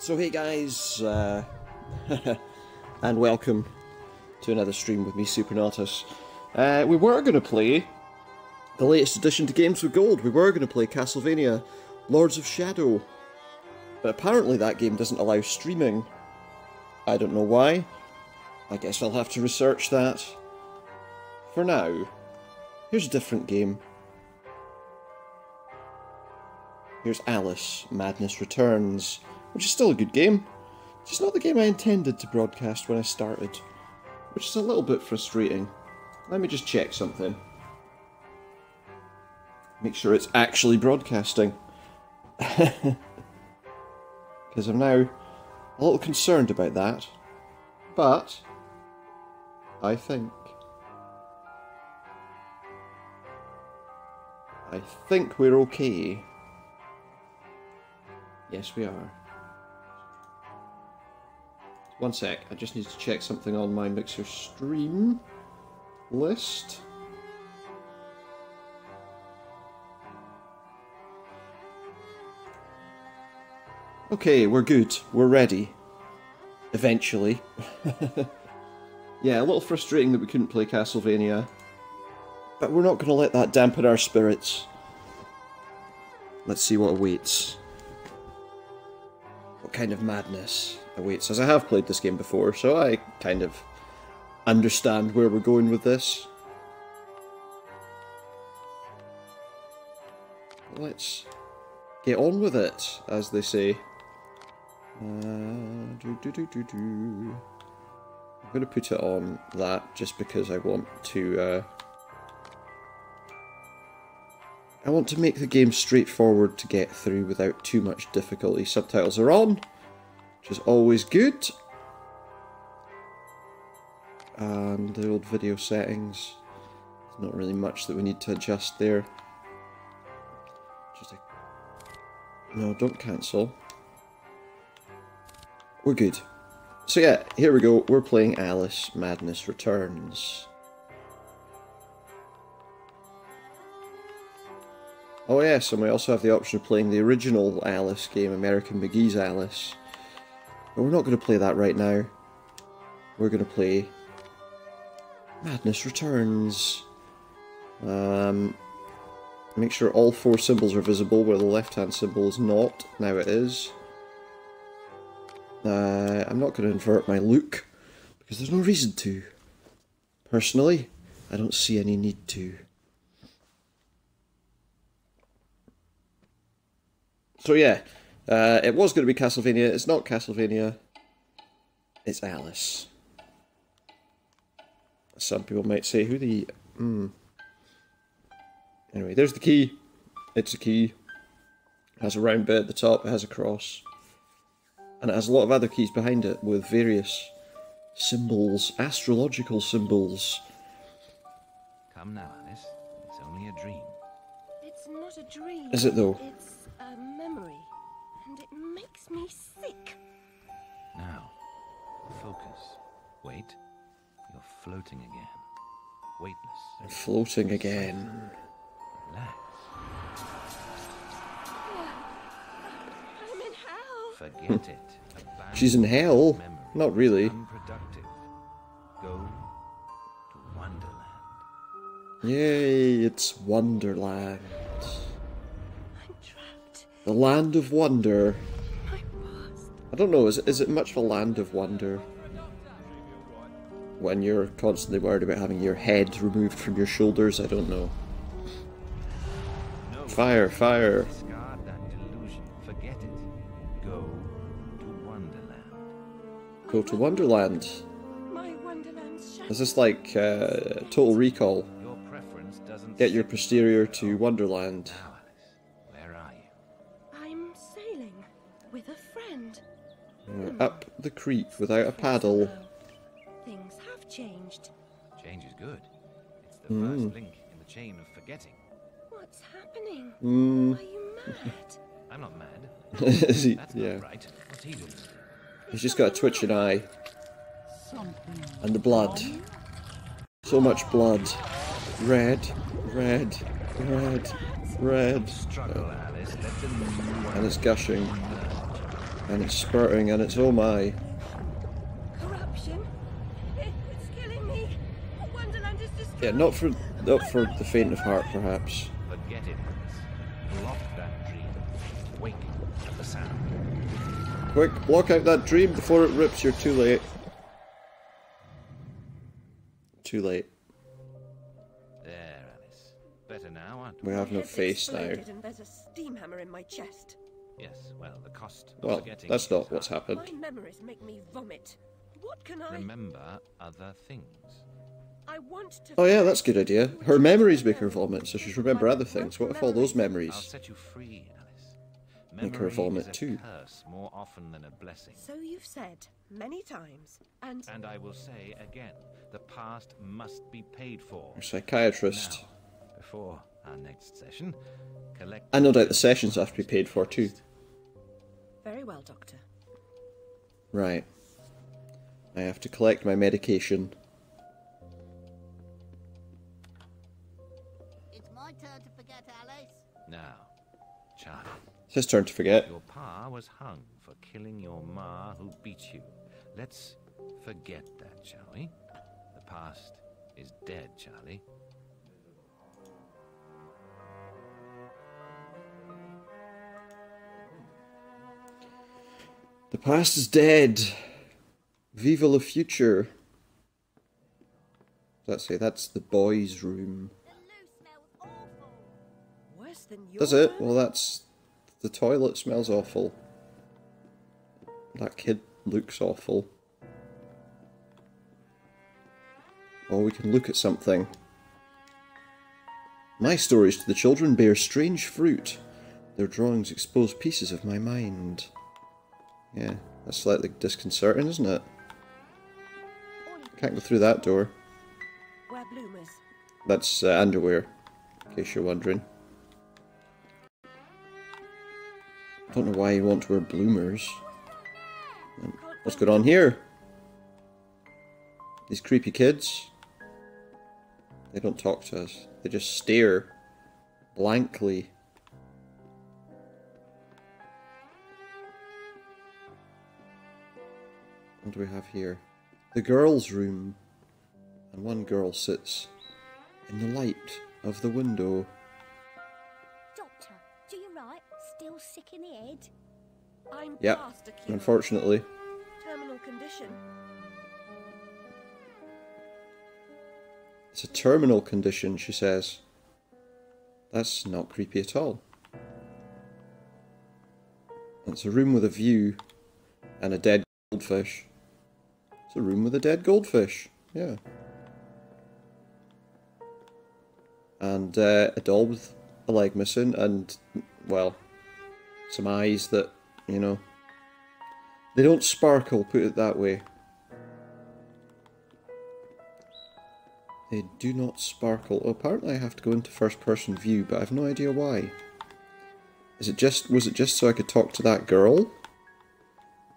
So hey guys, uh, and welcome to another stream with me, Supernautus. Uh, we were going to play the latest addition to Games with Gold. We were going to play Castlevania Lords of Shadow. But apparently that game doesn't allow streaming. I don't know why. I guess I'll have to research that. For now, here's a different game. Here's Alice, Madness Returns, which is still a good game. It's just not the game I intended to broadcast when I started, which is a little bit frustrating. Let me just check something. Make sure it's actually broadcasting. Because I'm now a little concerned about that. But, I think. I think we're okay. Yes, we are. One sec, I just need to check something on my Mixer stream list. Okay, we're good. We're ready. Eventually. yeah, a little frustrating that we couldn't play Castlevania. But we're not going to let that dampen our spirits. Let's see what awaits. What kind of madness awaits us? I have played this game before, so I kind of understand where we're going with this. Let's get on with it, as they say. Uh, do, do, do. I'm going to put it on that just because I want to. Uh, I want to make the game straightforward to get through without too much difficulty. Subtitles are on, which is always good. And the old video settings. Not really much that we need to adjust there. Just a... No, don't cancel. We're good. So yeah, here we go. We're playing Alice Madness Returns. Oh yes, and we also have the option of playing the original Alice game, American McGee's Alice. But we're not going to play that right now. We're going to play Madness Returns. Um, make sure all four symbols are visible where the left-hand symbol is not. Now it is. Uh, I'm not going to invert my look because there's no reason to. Personally, I don't see any need to. So yeah, uh, it was going to be Castlevania. It's not Castlevania. It's Alice. Some people might say, who the... Mm. Anyway, there's the key. It's a key. It has a round bit at the top. It has a cross. And it has a lot of other keys behind it with various symbols, astrological symbols. Come now, Alice. It's only a dream. It's not a dream. Is it though? It's floating again. Weightless. Floating again. Relax. I'm in hell. Forget it. She's in hell. memory. Not really. Unproductive. Go to Wonderland. Yay, it's Wonderland. I'm trapped. The land of wonder. My past. I don't know, is it, is it much of a land of wonder? When you're constantly worried about having your head removed from your shoulders, I don't know. Fire, fire. That delusion. Forget it. Go to Wonderland. Go to Wonderland. My Wonderland's. Is this like uh, Total Recall? Your preference doesn't Get your posterior to. Wonderland. Where are you? I'm sailing with a friend. Uh, up the creek without a paddle. It's the Hmm. first link in the chain of forgetting. What's happening? Mm. Are you mad? I'm not mad. Is he- That's yeah. not right. What's he doing? He's just got a twitching eye. Something And the blood. So much blood. Red, red, red, red. Struggle, Alice. Let the new And it's gushing. And it's spurting and it's oh my. Corruption? It- It's killing me. Wonderland is destroyed. Yeah, not for not for the faint of heart perhaps. Forget it, Alice. Block that dream. Wake at the sound. Quick, block out that dream before it rips, you're too late. Too late. There, Alice. Better now, aren't we? We have no face now. And there's a steam hammer in my chest. Yes, well, the cost Well, that's not what's happened. My memories make me vomit. What can I? Remember other things. I want to. Oh yeah, that's a good idea. Her memories make her vomit, so she's remember other things. What if all those I'll memories? set you free, Alice. Make her vomit is a too. curse more often than a blessing. So you've said many times, and And I will say again, the past must be paid for. Her psychiatrist. Now, before our next session, collect. And no doubt the sessions have to be paid for too. very well, Doctor. Right. I have to collect my medication. His turn to forget. your pa was hung for killing your ma who beat you. Let's forget that, shall we? The past is dead, Charlie. The past is dead. Viva la future. Let's say that's the boys' room. The loo smells awful. Worse than your. Does it? Well, that's. The toilet smells awful. That kid looks awful. Or we can look at something. My stories to the children bear strange fruit. Their drawings expose pieces of my mind. Yeah, that's slightly disconcerting, isn't it? Can't go through that door. That's uh, underwear, in case you're wondering. Don't know why you want to wear bloomers. Um, What's going on here? These creepy kids. They don't talk to us. They just stare blankly. What do we have here? The girls' room. And one girl sits in the light of the window. Sick in the head? I'm Yep, past a unfortunately. Terminal condition. It's a terminal condition, she says. That's not creepy at all. It's a room with a view and a dead goldfish. It's a room with a dead goldfish, yeah. And uh, a doll with a leg missing and, well, some eyes that, you know, they don't sparkle, put it that way. They do not sparkle. Oh, apparently I have to go into first person view, but I have no idea why. Is it just was it just so I could talk to that girl?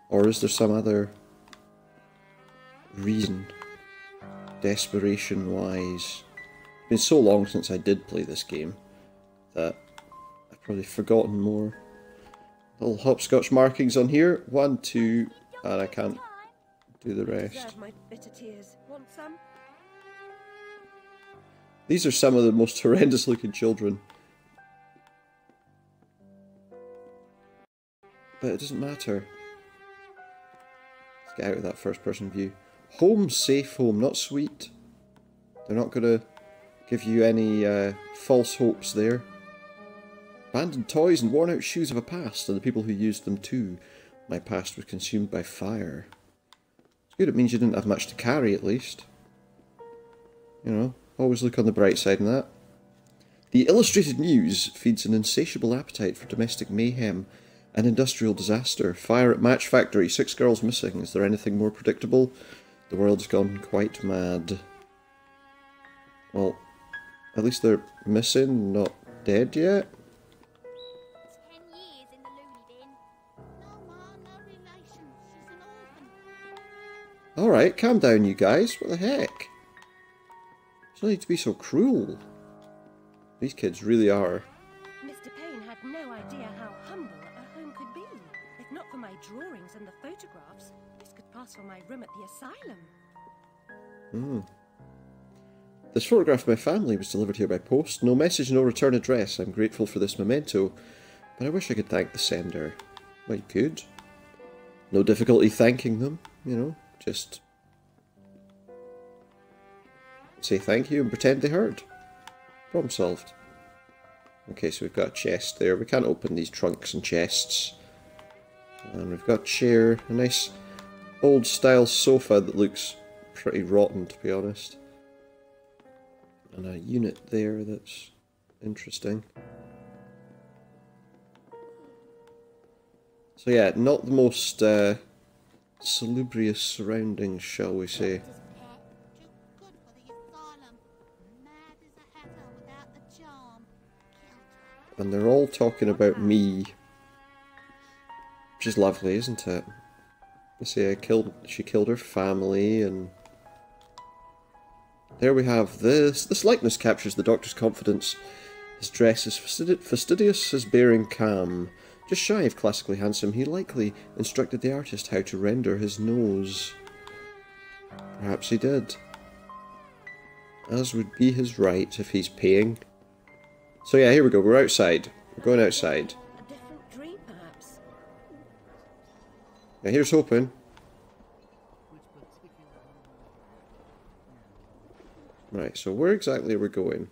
Or is there some other reason? Desperation wise. It's been so long since I did play this game that I've probably forgotten more. Little hopscotch markings on here. One, two, and I can't do the rest. Deserve my bitter tears. Want some? These are some of the most horrendous looking children. But it doesn't matter. Let's get out of that first person view. Home, safe home, not sweet. They're not going to give you any uh, false hopes there. Abandoned toys and worn out shoes of a past, and the people who used them too. My past was consumed by fire. It's good, it means you didn't have much to carry at least. You know, always look on the bright side in that. The Illustrated News feeds an insatiable appetite for domestic mayhem and industrial disaster. Fire at match factory, six girls missing. Is there anything more predictable? The world's gone quite mad. Well, at least they're missing, not dead yet. Alright, calm down, you guys. What the heck? There's no need to be so cruel. These kids really are. Mr. Payne had no idea how humble a home could be. If not for my drawings and the photographs, this could pass for my room at the asylum. Hmm. This photograph of my family was delivered here by post. No message, no return address. I'm grateful for this memento, but I wish I could thank the sender. Well, you could. No difficulty thanking them, you know, just say thank you and pretend they heard. Problem solved. Okay, so we've got a chest there. We can't open these trunks and chests. And we've got a chair, a nice old style sofa that looks pretty rotten to be honest. And a unit there that's interesting. So yeah, not the most uh, salubrious surroundings, shall we say. And they're all talking about me. Which is lovely, isn't it? You see, I killed. She killed her family, and there we have this. This likeness captures the Doctor's confidence. His dress is fastidi- fastidious, his bearing calm. Just shy of classically handsome, he likely instructed the artist how to render his nose. Perhaps he did. As would be his right if he's paying. So yeah, here we go. We're outside. We're going outside. A different dream, perhaps. Now here's hoping. Right, so where exactly are we going?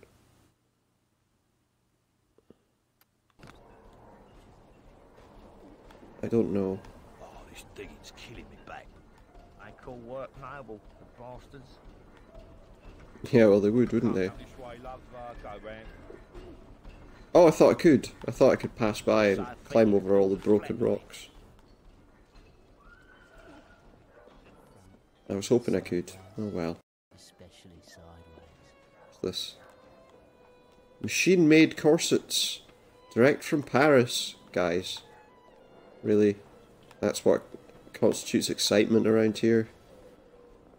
I don't know. Oh, this digging's killing me back. They call work noble, the bastards. Yeah, well they would, wouldn't they? This way, love, uh, go round. Oh, I thought I could. I thought I could pass by and climb over all the broken rocks. I was hoping I could. Oh well. especially. What's this? Machine-made corsets. Direct from Paris, guys. Really? That's what constitutes excitement around here.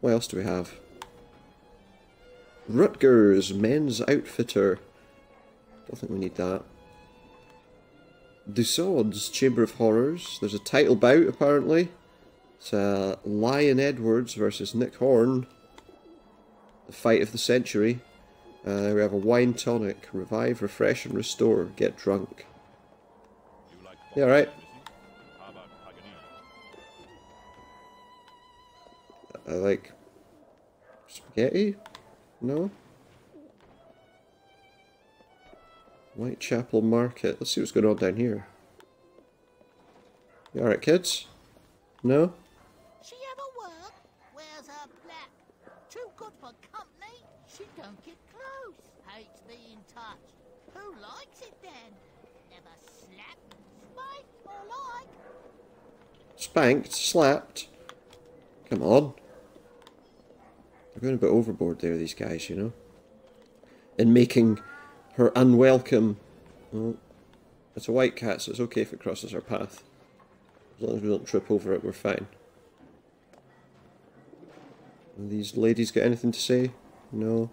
What else do we have? Rutgers Men's Outfitter. Don't think we need that. Dussaud's Chamber of Horrors. There's a title bout, apparently. It's uh, Lion Edwards versus Nick Horn. The fight of the century. Uh, we have a wine tonic. Revive, refresh, and restore. Get drunk. Yeah, right. I like spaghetti. No. Whitechapel Market. Let's see what's going on down here. You alright, kids? No? She ever work? Wears her black. Too good for company. She don't get close. Hates being touched. Who likes it then? Never slapped, spiked, or like. Spanked? Slapped? Come on. They're going a bit overboard there, these guys, you know? In making her unwelcome. Well, it's a white cat, so it's okay if it crosses our path. As long as we don't trip over it, we're fine. And these ladies got anything to say? No.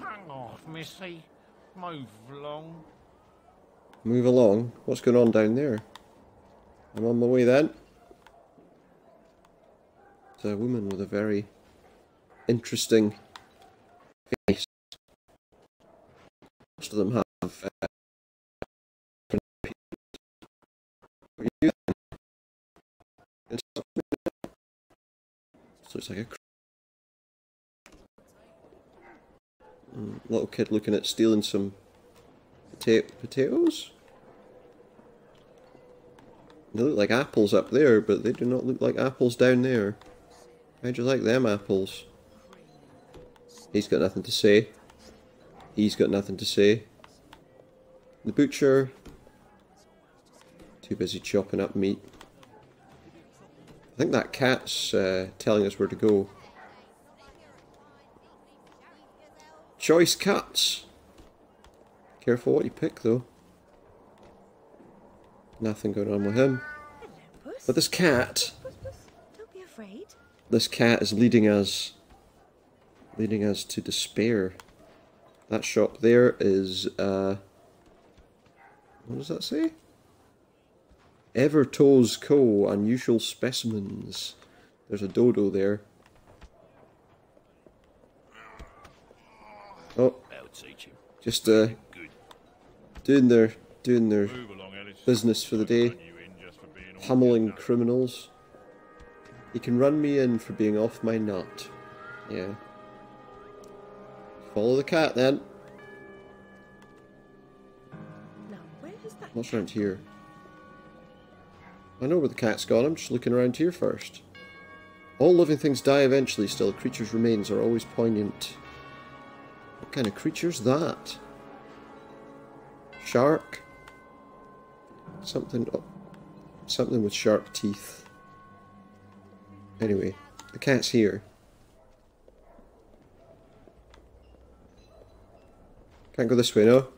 Hang off, missy. Move along. Move along. What's going on down there? I'm on my way then. A woman with a very interesting face. Most of them have. Uh, so it's like a Mm, little kid looking at stealing some pota- potatoes. They look like apples up there, but they do not look like apples down there. How'd you like them apples? He's got nothing to say. He's got nothing to say. The butcher. Too busy chopping up meat. I think that cat's uh, telling us where to go. Choice cuts. Careful what you pick, though. Nothing going on with him. But this cat, Puss, Puss, don't be afraid. This cat is leading us, leading us to despair. That shop there is, uh, what does that say? Evertoes Co. Unusual specimens. There's a dodo there. Oh, I'll teach you. just uh, doing their doing their Move along, Ellis. business for the day, Run you in just for being all pummeling criminals. He can run me in for being off my nut. Yeah. Follow the cat then. Now, where is that? What's around here? I know where the cat's gone, I'm just looking around here first. All living things die eventually, still creatures' remains are always poignant. What kind of creature's that? Shark? Something oh, something with sharp teeth. Anyway, the cat's here. Can't go this way, no?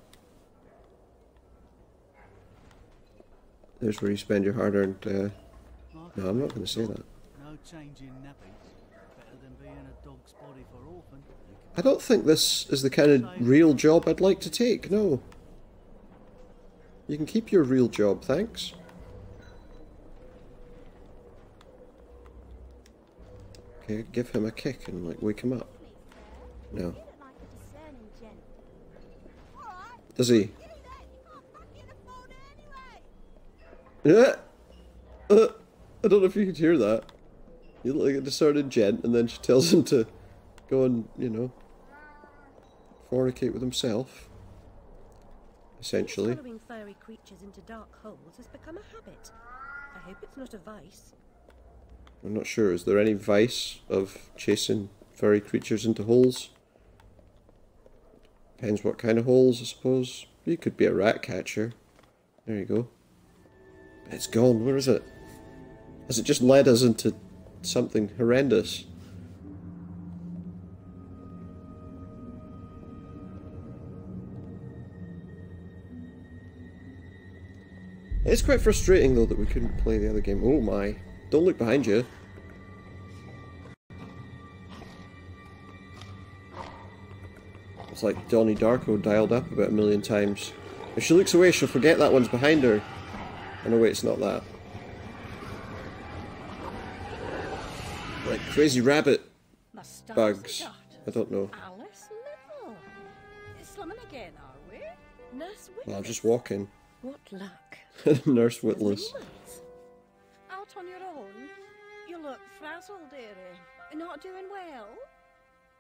There's where you spend your hard-earned. Uh... No, I'm not going to say that. No change in nappies. Better than being a dog's body for orphan. I don't think this is the kind of real job I'd like to take. No. You can keep your real job, thanks. Okay, give him a kick and like wake him up. No. Does he? Yeah. Uh, I don't know if you could hear that. You look like a discerning gent, and then she tells him to go and, you know, fornicate with himself. Essentially. Following furry creatures into dark holes has become a habit. I hope it's not a vice. I'm not sure. Is there any vice of chasing furry creatures into holes? Depends what kind of holes, I suppose. You could be a rat catcher. There you go. It's gone. Where is it? Has it just led us into something horrendous? It's quite frustrating though that we couldn't play the other game. Oh my. Don't look behind you. It's like Donnie Darko dialed up about a million times. If she looks away, she'll forget that one's behind her. Oh no, wait, it's not that. Like crazy rabbit bugs. I don't know. Alice Little. Slumming again, are we? Nurse Well, I'm just walking. What luck. Nurse Witless. Look frazzled, dearie. Not doing well?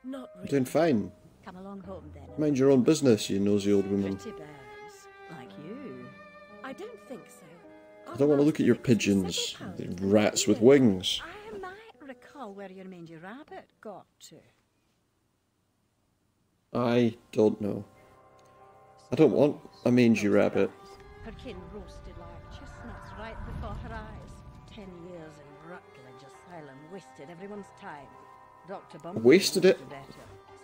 Not really. doing fine. Come along home then. Eh? Mind your own business, you nosy old woman. Pretty birds. Like you. I don't think so. I don't want to look at your pigeons. the Rats with wings. I might recall where your mangy rabbit got to. I don't know. I don't want a mangy rabbit. Her kin roasted wasted everyone's time. Dr. Bumby Wasted it?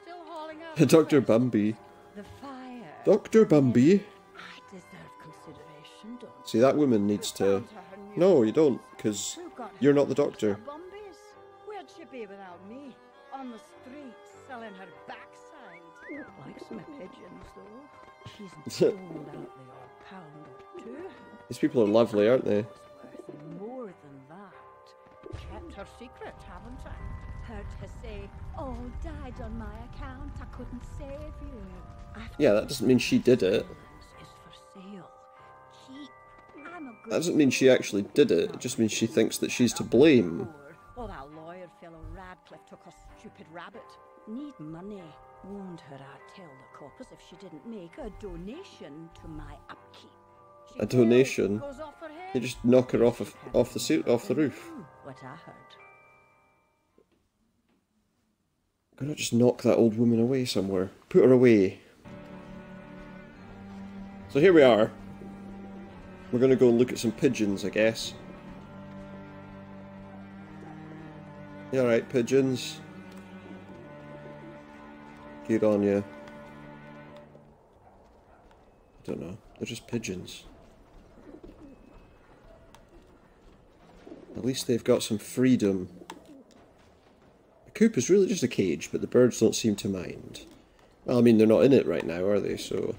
Still hauling Dr. the Bumby. The fire. Dr. Bumby. I deserve consideration, don't See, that woman needs to. No, you don't, because Who got her you're not the doctor. Bumby's? Where'd she be without me? On the streets, selling her backside. Likes my pigeons, though. She's sold out the odd pound or two. These people are lovely, aren't they? Her secret, haven't I? Heard her say, "Oh, died on my account. I couldn't save you." I've Yeah, that doesn't mean she did it. is for sale. Keep. I'm a good That doesn't mean she actually did it. It just means she thinks that she's to blame. Well, that lawyer fellow Radcliffe took a stupid rabbit. Need money. Warned her I'd tell the corpus if she didn't make a donation to my upkeep. A donation? will, goes off her head. You just knock her off of, off the suit off the roof. What I heard. Gonna just knock that old woman away somewhere. Put her away. So here we are. We're gonna go and look at some pigeons, I guess. You alright, pigeons? Get on you. I don't know. They're just pigeons. At least they've got some freedom. The coop is really just a cage, but the birds don't seem to mind. Well, I mean, they're not in it right now, are they? So.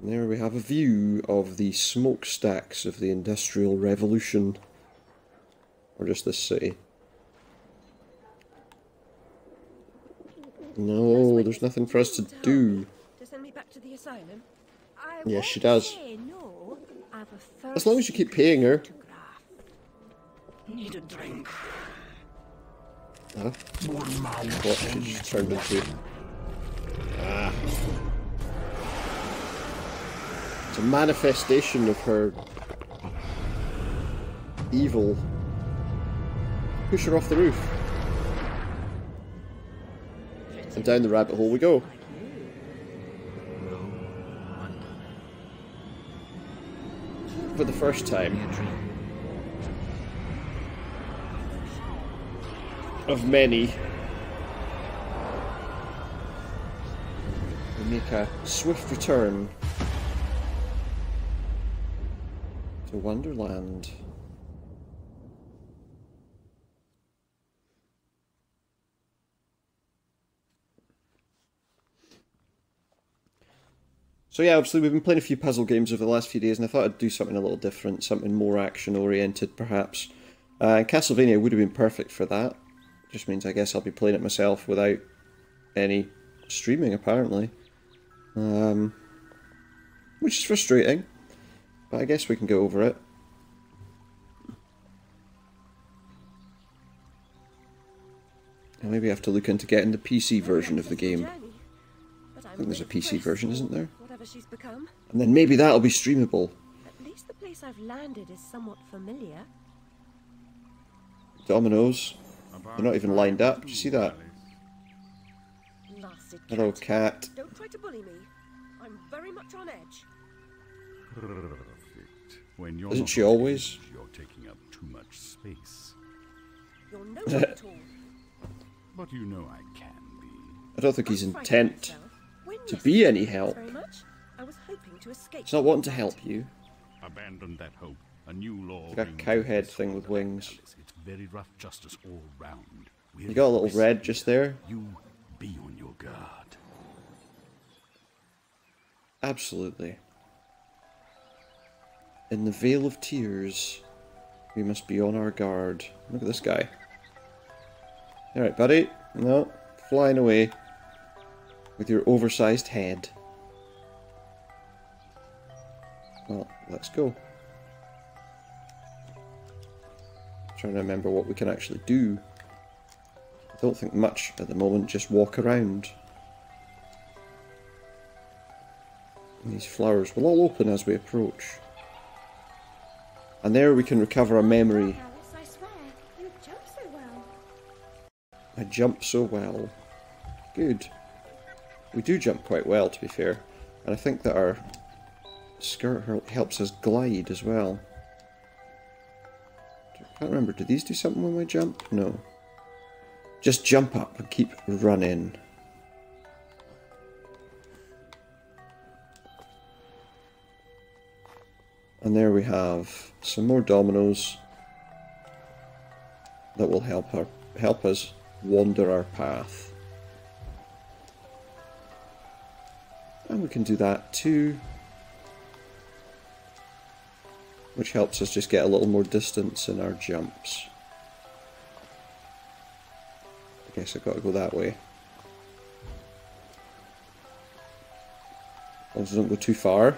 And there we have a view of the smokestacks of the Industrial Revolution. Or just this city. No, there's nothing for us to do. To send me back to the asylum? Yes, she does. say no. I've a As long as you keep paying her. Need a drink. Huh? What she just turned into. Ah. It's a manifestation of her evil. Push her off the roof. And down the rabbit hole we go. For the first time of many. We make a swift return to Wonderland. So yeah, obviously we've been playing a few puzzle games over the last few days, and I thought I'd do something a little different, something more action-oriented, perhaps. Uh, Castlevania would have been perfect for that. Just means I guess I'll be playing it myself without any streaming, apparently. Um, which is frustrating, but I guess we can go over it. And maybe I have to look into getting the PC version of the game. I think there's a PC version, isn't there? Whatever she's become. And then maybe that'll be streamable. At least the place I've landed is somewhat familiar. Dominoes. They're not even lined up. Did you see that? Blasted Hello, cat. cat. Don't try to bully me. I'm very much on edge. Perfect. When you're Isn't she always? edge, You're taking up too much space. You're no good at all. But you know I can be. I don't think he's I'm frightened intent to be any thanks help. To escape. It's not wanting to help you. Abandon that hope. A new law. It's like a rings cow head thing with wings. It's very rough justice all round. We're You got a little red just there. You be on your guard. Absolutely. In the Vale of Tears, we must be on our guard. Look at this guy. Alright, buddy. No, flying away. With your oversized head. Let's go. trying to remember what we can actually do. I don't think much at the moment, just walk around. And these flowers will all open as we approach. And there we can recover a memory. Alice, I swear, you jump so well. I jump so well. Good. We do jump quite well, to be fair. And I think that our skirt helps us glide as well. I can't remember, do these do something when we jump? No. Just jump up and keep running. And there we have some more dominoes that will help our help us wander our path. And we can do that too. Which helps us just get a little more distance in our jumps. I guess I've got to go that way. As I don't go too far.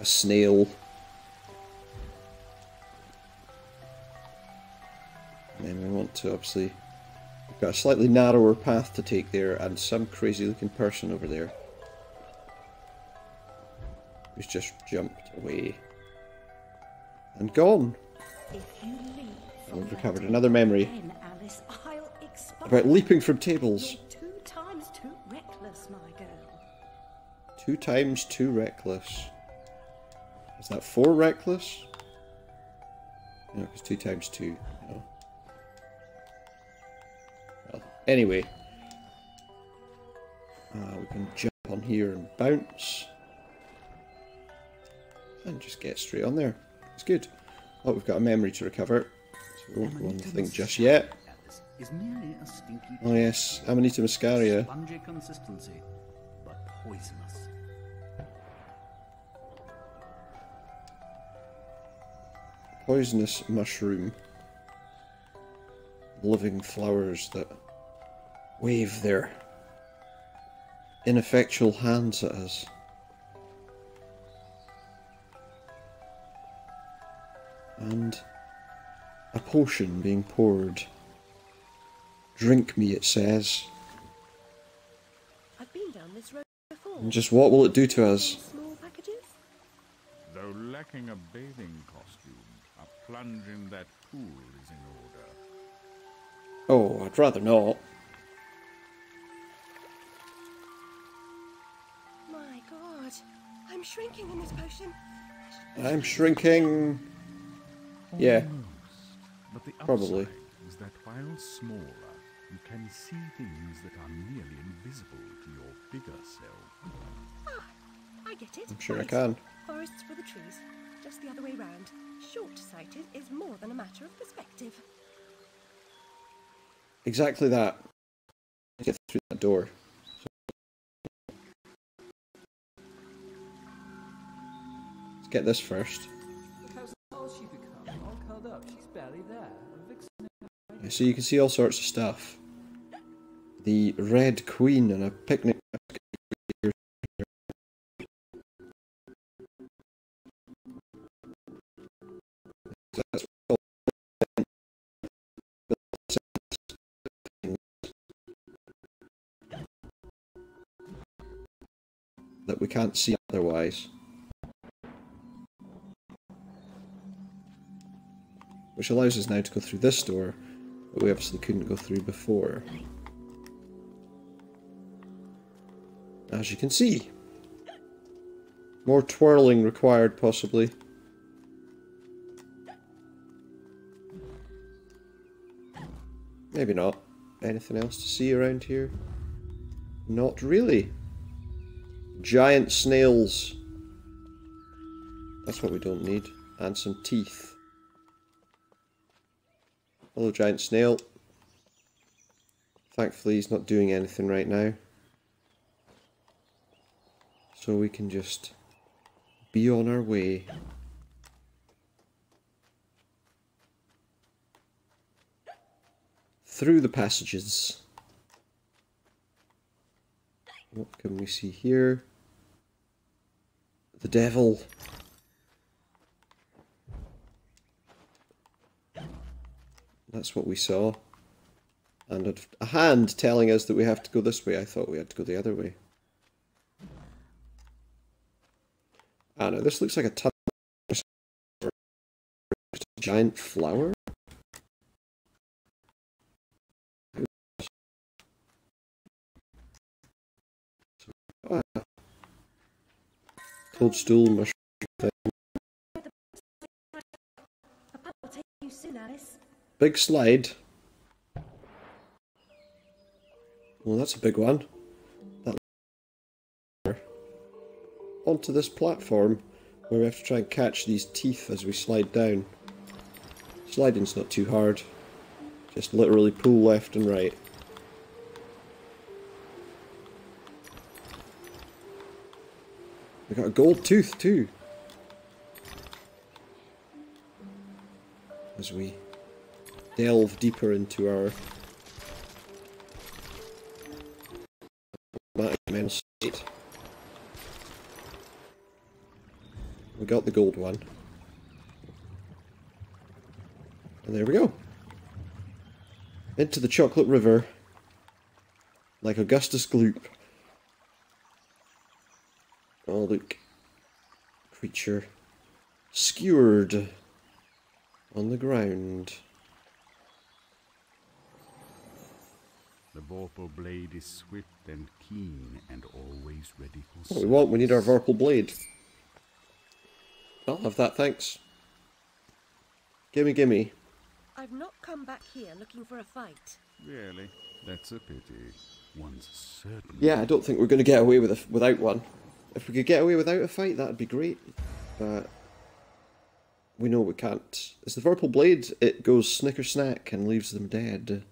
A snail. And then we want to obviously we've got a slightly narrower path to take there and some crazy looking person over there. Who's just jumped away. And gone. If you leave And from we've recovered another memory again, Alice, about leaping from tables. You're two times too reckless, my girl. Two times too reckless. Is that four reckless? No, because two times two. No. Well, anyway. Uh, we can jump on here and bounce. And just get straight on there. It's good. Oh, we've got a memory to recover. So we won't go just yet. Oh yes, Amanita muscaria. Spongy consistency, but poisonous. Poisonous mushroom. Living flowers that wave their ineffectual hands at us. And a potion being poured. Drink me, it says. I've been down this road before. And just what will it do to us? Small packages? Though lacking a bathing costume, a plunge in that pool is in order. Oh, I'd rather not. My god. I'm shrinking in this potion. I'm shrinking. Yeah, Almost. But the Probably. is that while smaller, you can see things that are nearly invisible to your bigger self. Ah, I get it. I'm sure I can. Forests for the trees. Just the other way round. Short-sighted is more than a matter of perspective. Exactly that. Get through that door. Let's get this first. So you can see all sorts of stuff. The Red Queen and a picnic. That we can't see otherwise. Which allows us now to go through this door that we obviously couldn't go through before. As you can see. More twirling required, possibly. Maybe not. Anything else to see around here? Not really. Giant snails. That's what we don't need. And some teeth. Hello, giant snail. Thankfully, he's not doing anything right now. So we can just be on our way. Through the passages. What can we see here? The devil. That's what we saw. And a- hand telling us that we have to go this way. I thought we had to go the other way. I don't know, this looks like a giant flower. Ah. Toadstool mushroom thing. Big slide. Well, that's a big one. That onto this platform where we have to try and catch these teeth as we slide down. Sliding's not too hard. Just literally pull left and right. We got a gold tooth too. As we delve deeper into our mental state. We got the gold one. And there we go. Into the chocolate river. Like Augustus Gloop. Oh, look. Creature. Skewered. On the ground. The Vorpal blade is swift and keen and always ready for What we want, we need our Vorpal blade. I'll have that, thanks. Gimme, gimme. I've not come back here looking for a fight. Really? That's a pity. One's certain. Yeah, I don't think we're going to get away with a, without one. If we could get away without a fight, that'd be great. But we know we can't. It's the Vorpal Blade. It goes snicker snack and leaves them dead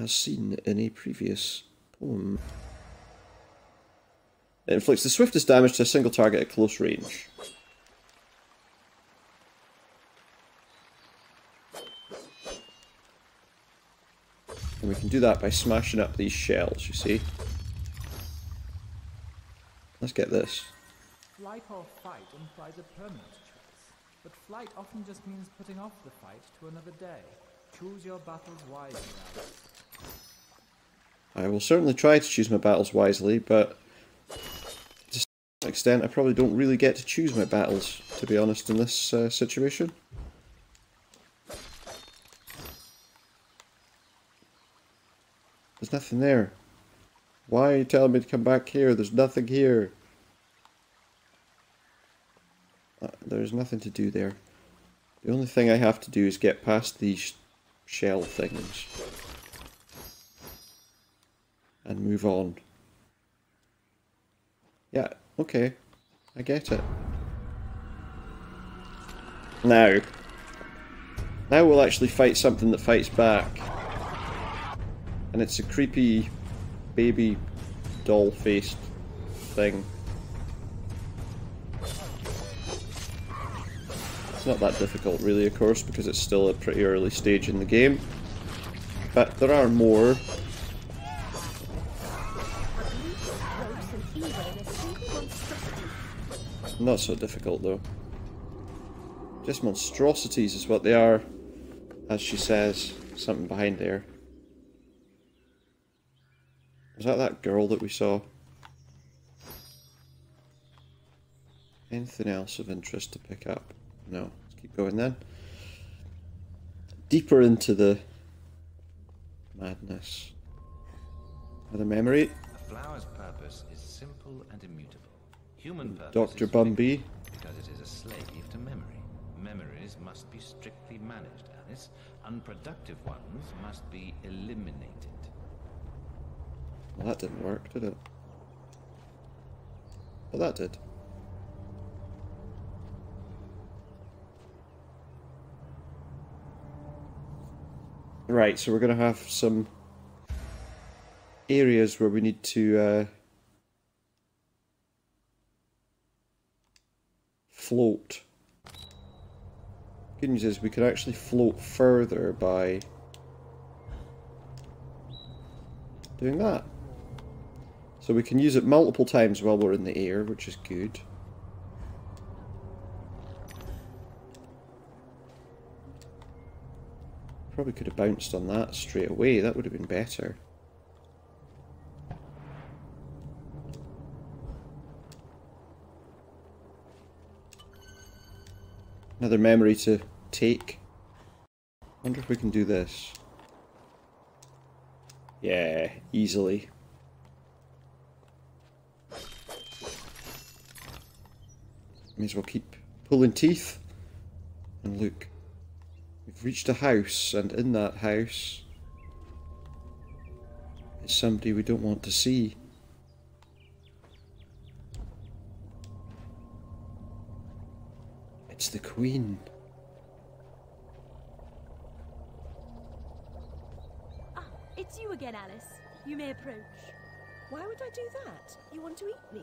as seen in a previous poem. It inflicts the swiftest damage to a single target at close range. And we can do that by smashing up these shells, you see. Let's get this. Flight or fight implies a permanent choice, but flight often just means putting off the fight to another day. Choose your battles wisely. I will certainly try to choose my battles wisely, but to some extent I probably don't really get to choose my battles, to be honest, in this uh, situation. There's nothing there. Why are you telling me to come back here? There's nothing here. Uh, there's nothing to do there. The only thing I have to do is get past these shell things. And move on. Yeah, okay. I get it. Now. Now we'll actually fight something that fights back. And it's a creepy baby doll faced thing. It's not that difficult really of course because it's still a pretty early stage in the game. But there are more. Not so difficult though. Just monstrosities is what they are. As she says, something behind there. Was that that girl that we saw? Anything else of interest to pick up? No. Let's keep going then. Deeper into the madness. Another memory. A flower's purpose is simple and immutable. Human Dr. is Bumby. because it is a slave to memory. Memories must be strictly managed, Alice. Unproductive ones must be eliminated. Well, that didn't work, did it? Well, that did. Right, so we're going to have some areas where we need to uh, float. Good news is we can actually float further by doing that. So we can use it multiple times while we're in the air, which is good. Probably could have bounced on that straight away, that would have been better. Another memory to take. wonder if we can do this. Yeah, easily. May as well keep pulling teeth. And look, we've reached a house, and in that house is somebody we don't want to see. It's the Queen. Ah, it's you again, Alice. You may approach. Why would I do that? You want to eat me?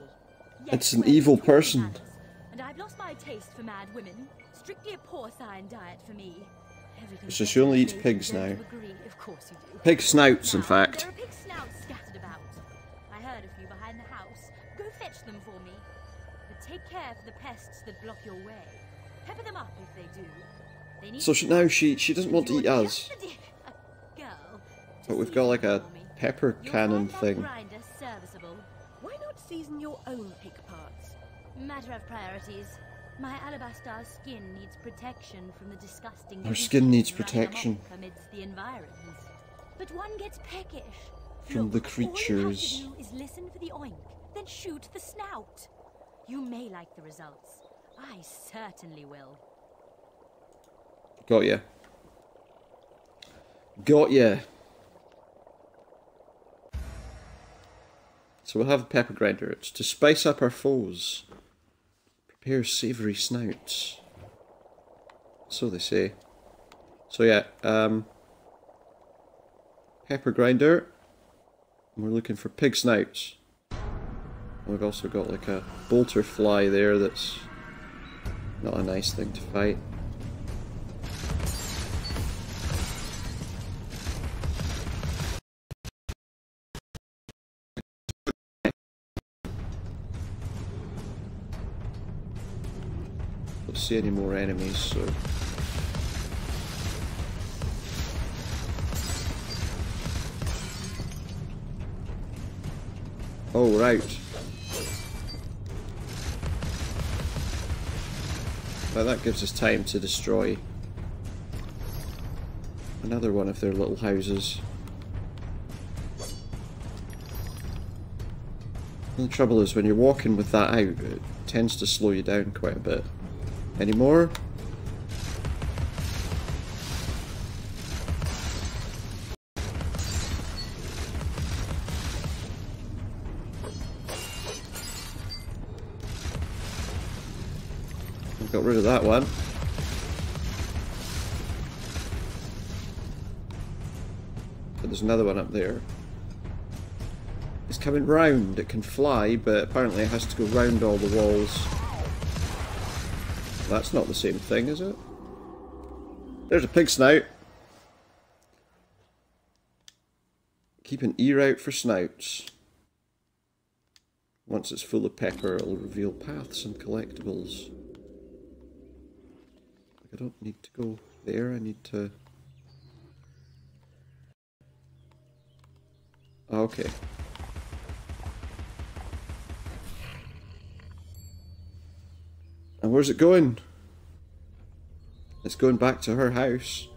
It's an evil person. manners. And I've lost my taste for mad women. Strictly a porcine diet for me. Everything So she only eats pigs now. Of course you do. Pig snouts, in fact. There are pig snouts scattered about. I heard a few behind the house. Go fetch them for me. But take care for the pests that block your way. Pepper them up if they do. They need So she, now she she doesn't want to eat us, just a girl. but we've got like a pepper cannon thing. Why not season your own pig parts? Matter of priorities. My alabaster skin needs protection from the disgusting. Her skin needs protection. amidst the environs. But one gets peckish. From the Look, All you creatures. have to do is listen for the oink, then shoot the snout. You may like the results. I certainly will. Got ya. Got ya. So we'll have a pepper grinder. It's to spice up our foes. Prepare savoury snouts. So they say. So yeah, um... Pepper grinder. We're looking for pig snouts. And we've also got like a bolter fly there that's not a nice thing to fight. Don't see any more enemies, so Oh, right. Well, that gives us time to destroy another one of their little houses. And the trouble is, when you're walking with that out, it tends to slow you down quite a bit. Any more? Got rid of that one. But there's another one up there. It's coming round. It can fly, but apparently it has to go round all the walls. That's not the same thing, is it? There's a pig snout. Keep an ear out for snouts. Once it's full of pepper, it'll reveal paths and collectibles. I don't need to go there, I need to... Ah, okay. And where's it going? It's going back to her house,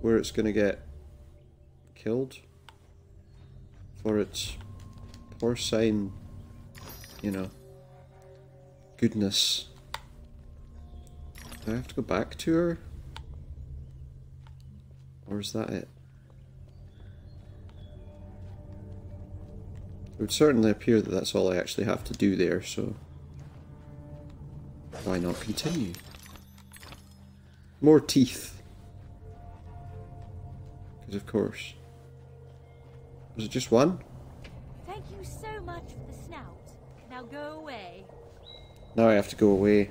where it's going to get killed for its porcine, you know, goodness. Do I have to go back to her? Or is that it? It would certainly appear that that's all I actually have to do there, so... Why not continue? More teeth. Because of course. Was it just one? Thank you so much for the snout. Now go away. Now I have to go away.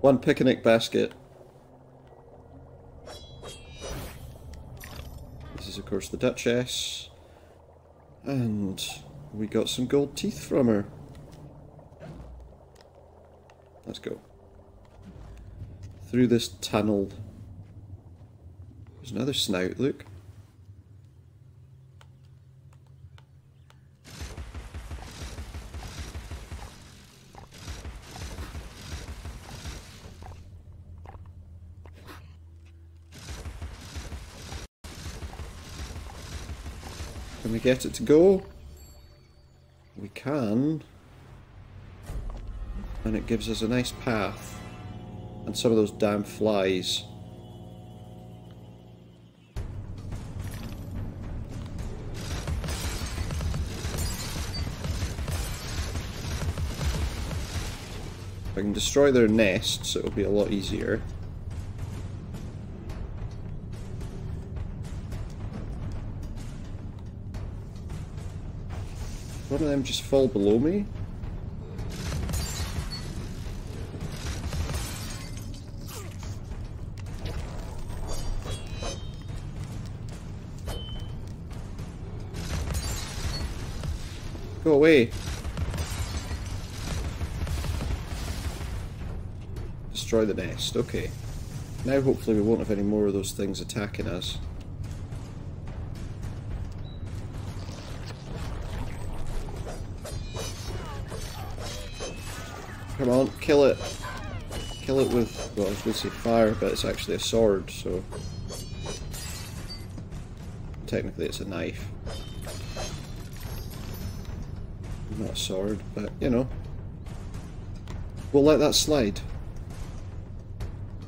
One picnic basket. This is of course the Duchess. And we got some gold teeth from her. Let's go. Through this tunnel. There's another snout, look. We get it to go? We can. And it gives us a nice path. And some of those damn flies. If I can destroy their nests, it'll be a lot easier. Of them just fall below me? Go away. Destroy the nest, okay. Now hopefully we won't have any more of those things attacking us. Kill it. Kill it with, well I was to say fire, but it's actually a sword, so... Technically it's a knife. Not a sword, but, you know. We'll let that slide.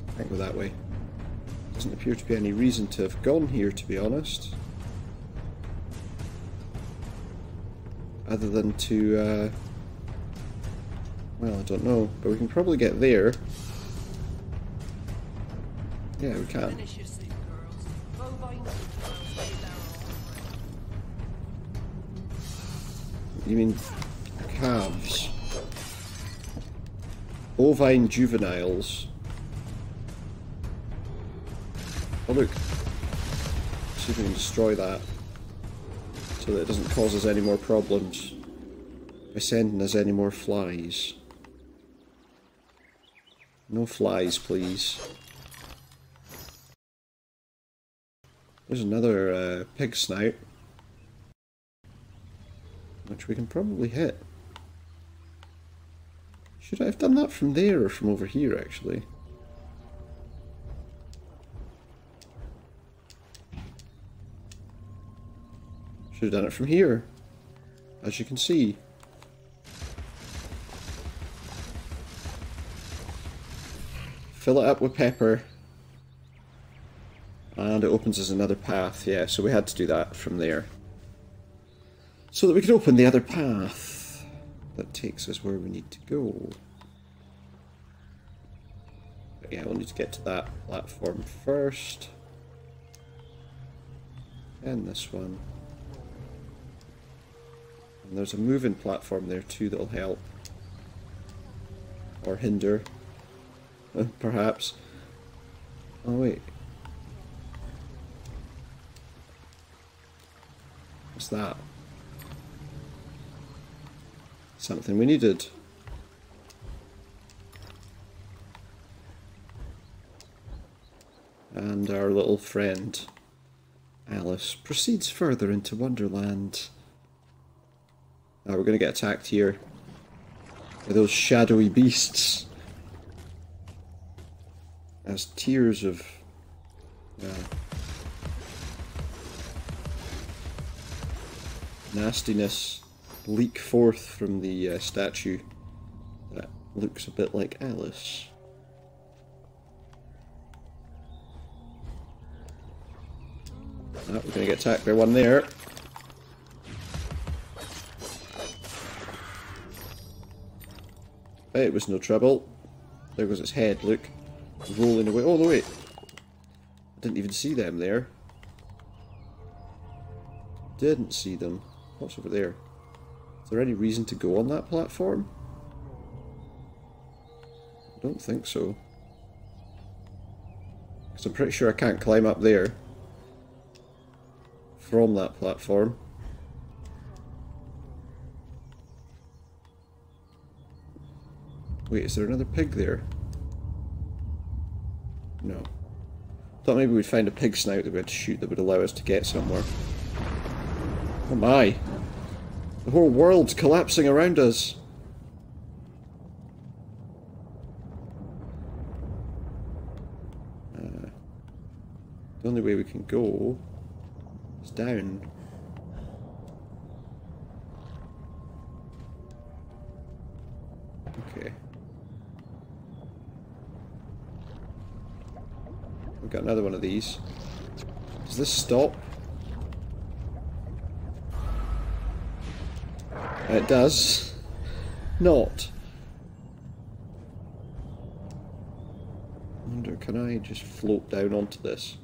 I think go that way. Doesn't appear to be any reason to have gone here, to be honest. Other than to, uh, well, I don't know, but we can probably get there. Yeah, we can. You mean calves? Bovine juveniles. Oh look. See if we can destroy that. So that it doesn't cause us any more problems. By sending us any more flies. No flies, please. There's another uh, pig snout. Which we can probably hit. Should I have done that from there or from over here, actually? Should have done it from here. As you can see. Fill it up with pepper. And it opens us another path, yeah, so we had to do that from there. So that we can open the other path that takes us where we need to go. But yeah, we'll need to get to that platform first. And this one. And there's a moving platform there too that'll help. Or hinder. Uh, perhaps. Oh wait. What's that? Something we needed. And our little friend, Alice, proceeds further into Wonderland. Oh, we're going to get attacked here. By those shadowy beasts. As tears of... Uh, nastiness leak forth from the uh, statue that looks a bit like Alice. Oh, we're going to get attacked by one there. It was no trouble. There goes its head, look. Rolling away. Oh, no, wait. I didn't even see them there. Didn't see them. What's over there? Is there any reason to go on that platform? I don't think so. Because I'm pretty sure I can't climb up there. From that platform. Wait, is there another pig there? No. Thought maybe we'd find a pig snout that we had to shoot that would allow us to get somewhere. Oh my. The whole world's collapsing around us. Uh, the only way we can go is down. We've got another one of these. Does this stop? Uh, it does. Not. Wonder, can I just float down onto this?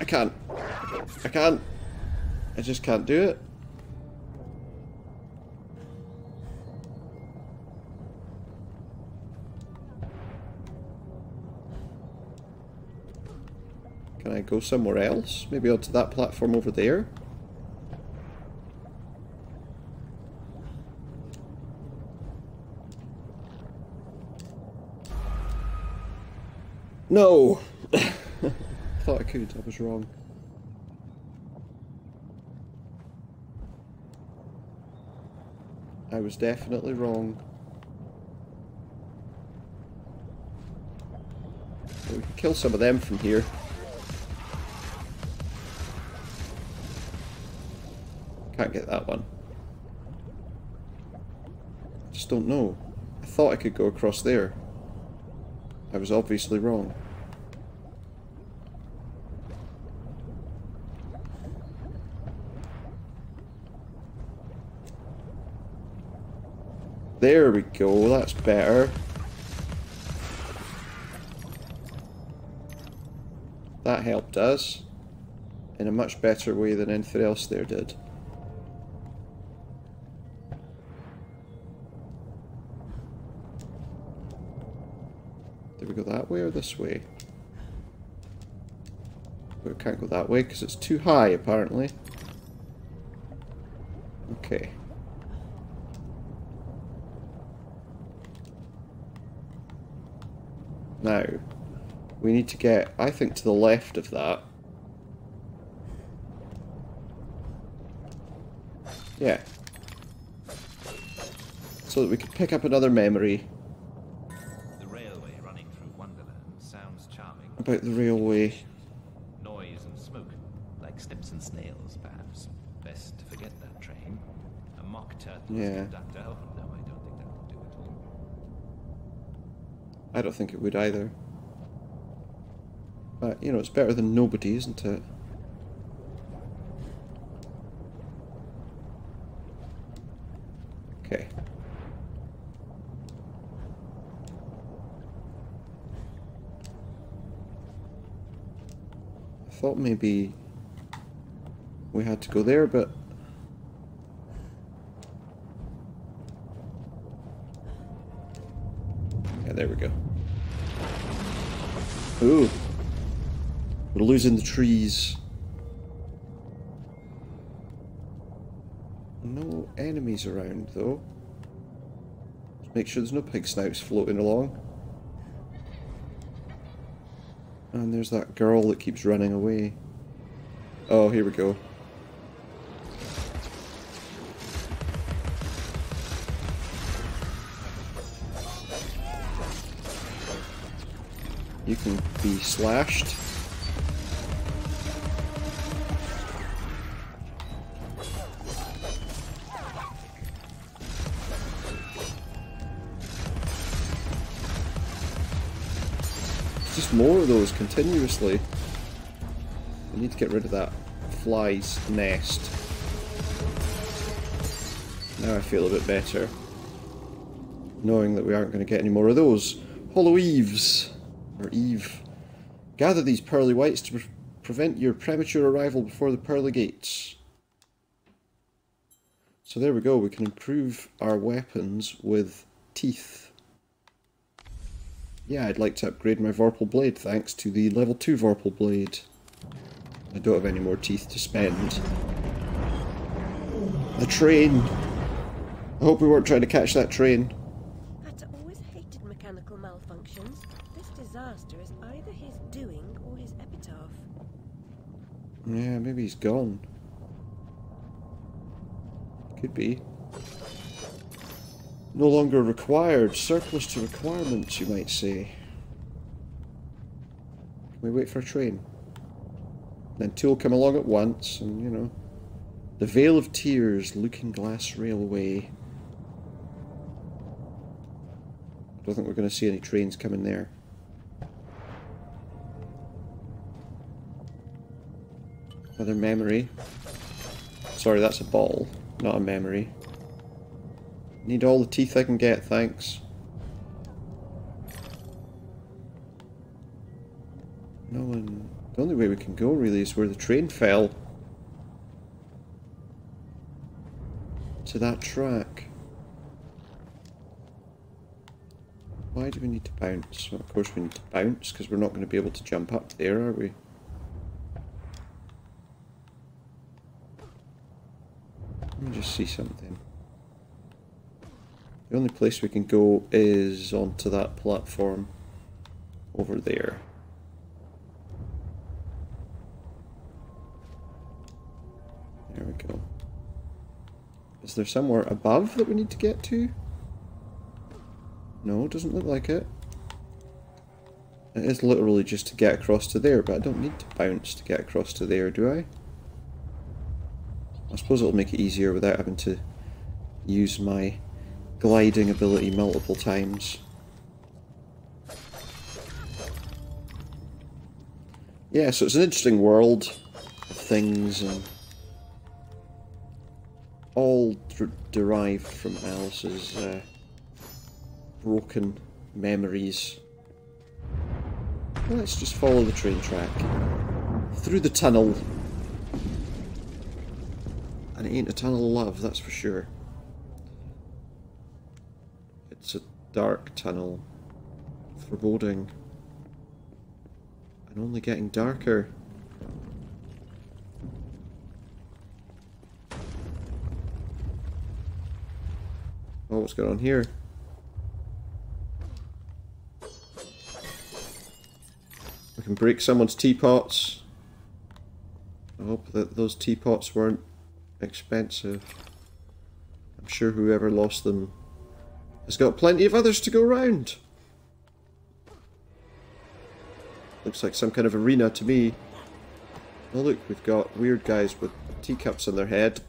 I can't. I can't. I just can't do it. Somewhere else? Maybe onto that platform over there? No! Thought I could, I was wrong. I was definitely wrong. we can kill some of them from here. Can't get that one. I Just don't know. I thought I could go across there. I was obviously wrong. There we go, that's better. That helped us in a much better way than anything else there did. This way? We can't go that way because it's too high, apparently. Okay. Now, we need to get, I think, to the left of that. Yeah. So that we can pick up another memory about the railway. Noise and smoke, like snips and snails, perhaps. Best to forget that train. A mock turtle Yeah. conductor. Oh, no, I don't think that would do all. I don't think it would either. But, you know, it's better than nobody, isn't it? Okay. I thought maybe we had to go there, but Yeah, there we go. Ooh. We're losing the trees. No enemies around, though. Make sure there's no pig snouts floating along. And there's that girl that keeps running away. Oh, here we go. You can be slashed. More of those continuously. I need to get rid of that fly's nest. Now I feel a bit better. Knowing that we aren't going to get any more of those. Hollow Eves. Or Eve. Gather these pearly whites to pre prevent your premature arrival before the pearly gates. So there we go, we can improve our weapons with teeth. Yeah, I'd like to upgrade my Vorpal Blade thanks to the level 2 Vorpal Blade. I don't have any more teeth to spend. The train! I hope we weren't trying to catch that train. Hatter always hated mechanical malfunctions. This disaster is either his doing or his epitaph. Yeah, maybe he's gone. Could be. No longer required. Surplus to requirements, you might say. Can we wait for a train? Then two will come along at once, and you know. The Vale of Tears, Looking Glass Railway. I don't think we're going to see any trains coming there. Another memory. Sorry, that's a ball, not a memory. Need all the teeth I can get, thanks. No one... The only way we can go, really, is where the train fell. To that track. Why do we need to bounce? Well, of course we need to bounce, because we're not going to be able to jump up there, are we? Let me just see something. The only place we can go is onto that platform over there. There we go. Is there somewhere above that we need to get to? No, doesn't look like it. It is literally just to get across to there, but I don't need to bounce to get across to there, do I? I suppose it'll make it easier without having to use my gliding ability multiple times. Yeah, so it's an interesting world of things and all derived from Alice's uh, broken memories. Let's just follow the train track through the tunnel. And it ain't a tunnel of love, that's for sure. It's a dark tunnel. Foreboding. And only getting darker. Oh, what's going on here? We can break someone's teapots. I hope that those teapots weren't expensive. I'm sure whoever lost them has got plenty of others to go round. Looks like some kind of arena to me. Oh look, we've got weird guys with teacups on their head.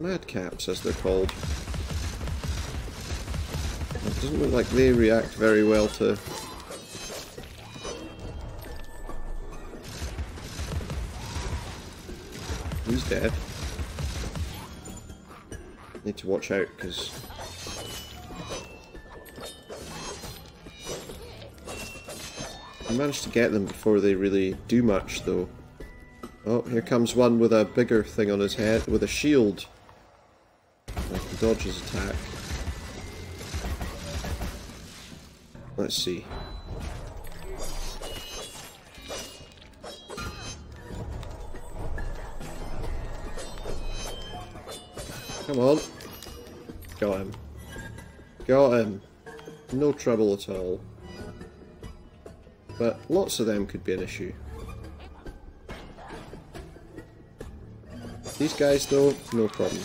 Madcaps, as they're called. It doesn't look like they react very well to... He's dead. Need to watch out, because... managed to get them before they really do much, though. Oh, here comes one with a bigger thing on his head, with a shield. I can dodge his attack. Let's see. Come on. Got him. Got him. No trouble at all. But lots of them could be an issue. These guys though, no problem.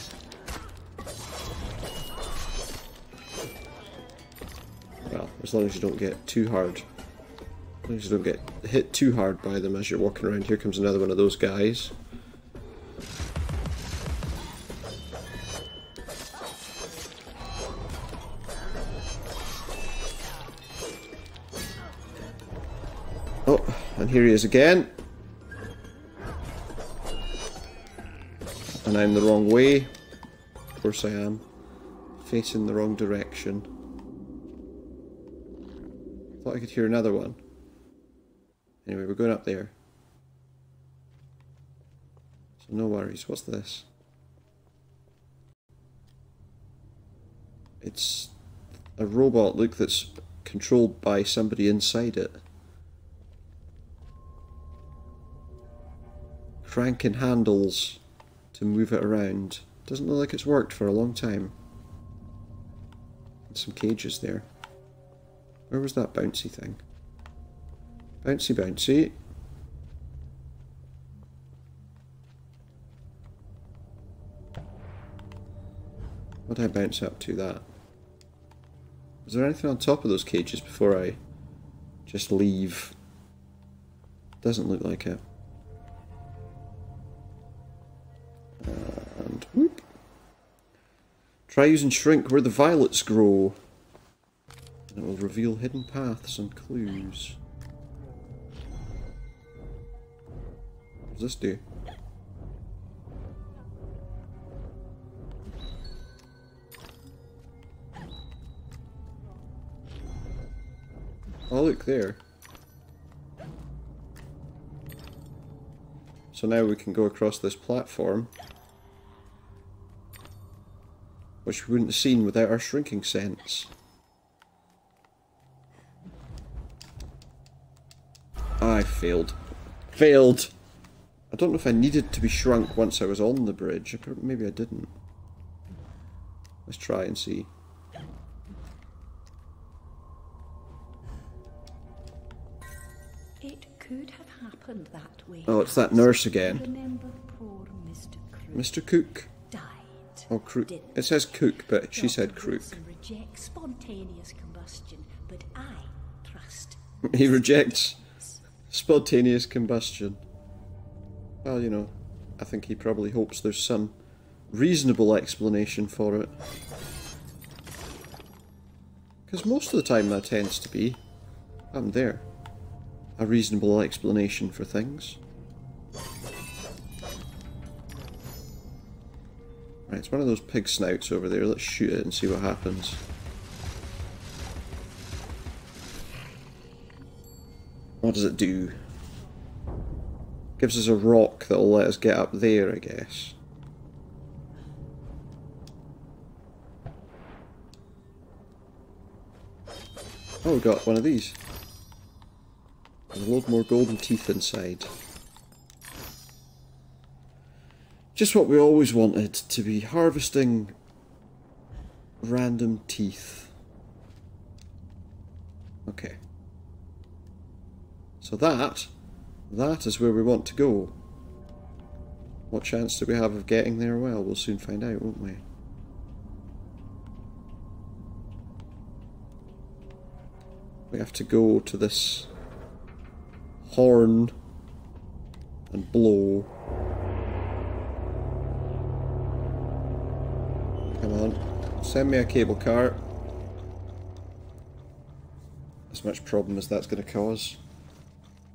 Well, as long as you don't get too hard. As long as you don't get hit too hard by them as you're walking around. Here comes another one of those guys. Again. And I'm the wrong way. Of course I am. Facing the wrong direction. Thought I could hear another one. Anyway, we're going up there. So no worries. What's this? It's a robot, look, that's controlled by somebody inside it. Cranking handles to move it around. Doesn't look like it's worked for a long time. some cages there. Where was that bouncy thing? Bouncy, bouncy. What did I bounce up to that? Is there anything on top of those cages before I just leave? Doesn't look like it. And whoop. Try using shrink where the violets grow. And it will reveal hidden paths and clues. What does this do? Oh look there. So now we can go across this platform. Which we wouldn't have seen without our shrinking sense. I failed. Failed! I don't know if I needed to be shrunk once I was on the bridge. Maybe I didn't. Let's try and see. It could have happened that way. Oh, it's that nurse again. Remember poor Mr. Crook Mr. Cook? Oh, Crook. It says Cook, but she said Dr. Crook. Rejects spontaneous combustion, but I trust. He rejects spontaneous combustion. Well, you know, I think he probably hopes there's some reasonable explanation for it. Because most of the time that tends to be, I'm there, a reasonable explanation for things. Right, it's one of those pig snouts over there. Let's shoot it and see what happens. What does it do? Gives us a rock that'll let us get up there, I guess. Oh, we got one of these. There's a load more golden teeth inside. Just what we always wanted, to be harvesting random teeth. Okay. So that, that is where we want to go. What chance do we have of getting there? Well, we'll soon find out, won't we? We have to go to this horn and blow. Come on, send me a cable car. As much problem as that's going to cause.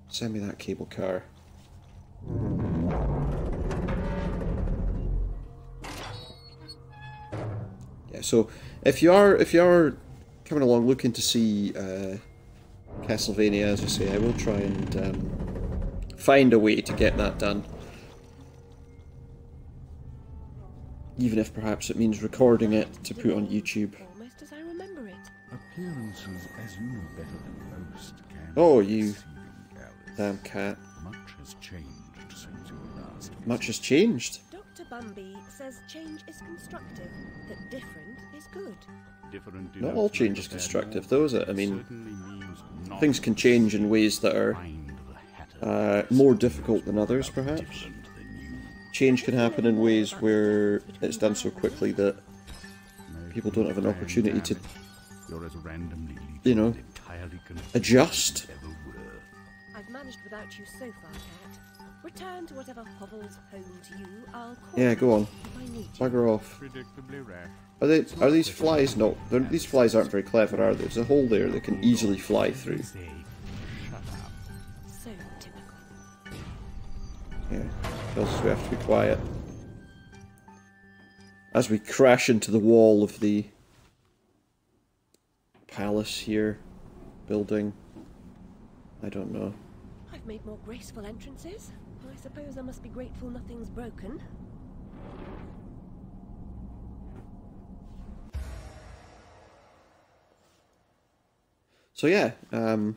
Send me that cable car. Yeah, so if you are if you are coming along looking to see uh, Castlevania, as I say, I will try and um, find a way to get that done. Even if perhaps it means recording it to put on YouTube. Almost as I remember it. Appearances, as you know better than most, can Oh, be you deceiving, Alice. Damn cat. Much has changed since your last Much has changed. Dr. Bumby says change is constructive, that different is good. Different Not all change is constructive, notes, though, is it? I mean, certainly means not Things can change in ways that are find the hatter uh, more difficult than others, perhaps. Different than you. Change can happen in ways where it's done so quickly that people don't have an opportunity to You're as randomly leaping you know, and entirely confused adjust. as ever were. I've managed without you so far, Cat. Return to whatever hovels home to you. I'll call Yeah, go on. if I need you. Bugger off. Are they? Are these flies not? These flies aren't very clever, are they? There's a hole there they can easily fly through. Yeah, tells us we have to be quiet. As we crash into the wall of the palace here, building. I don't know. I've made more graceful entrances. I suppose I must be grateful nothing's broken. So yeah, um,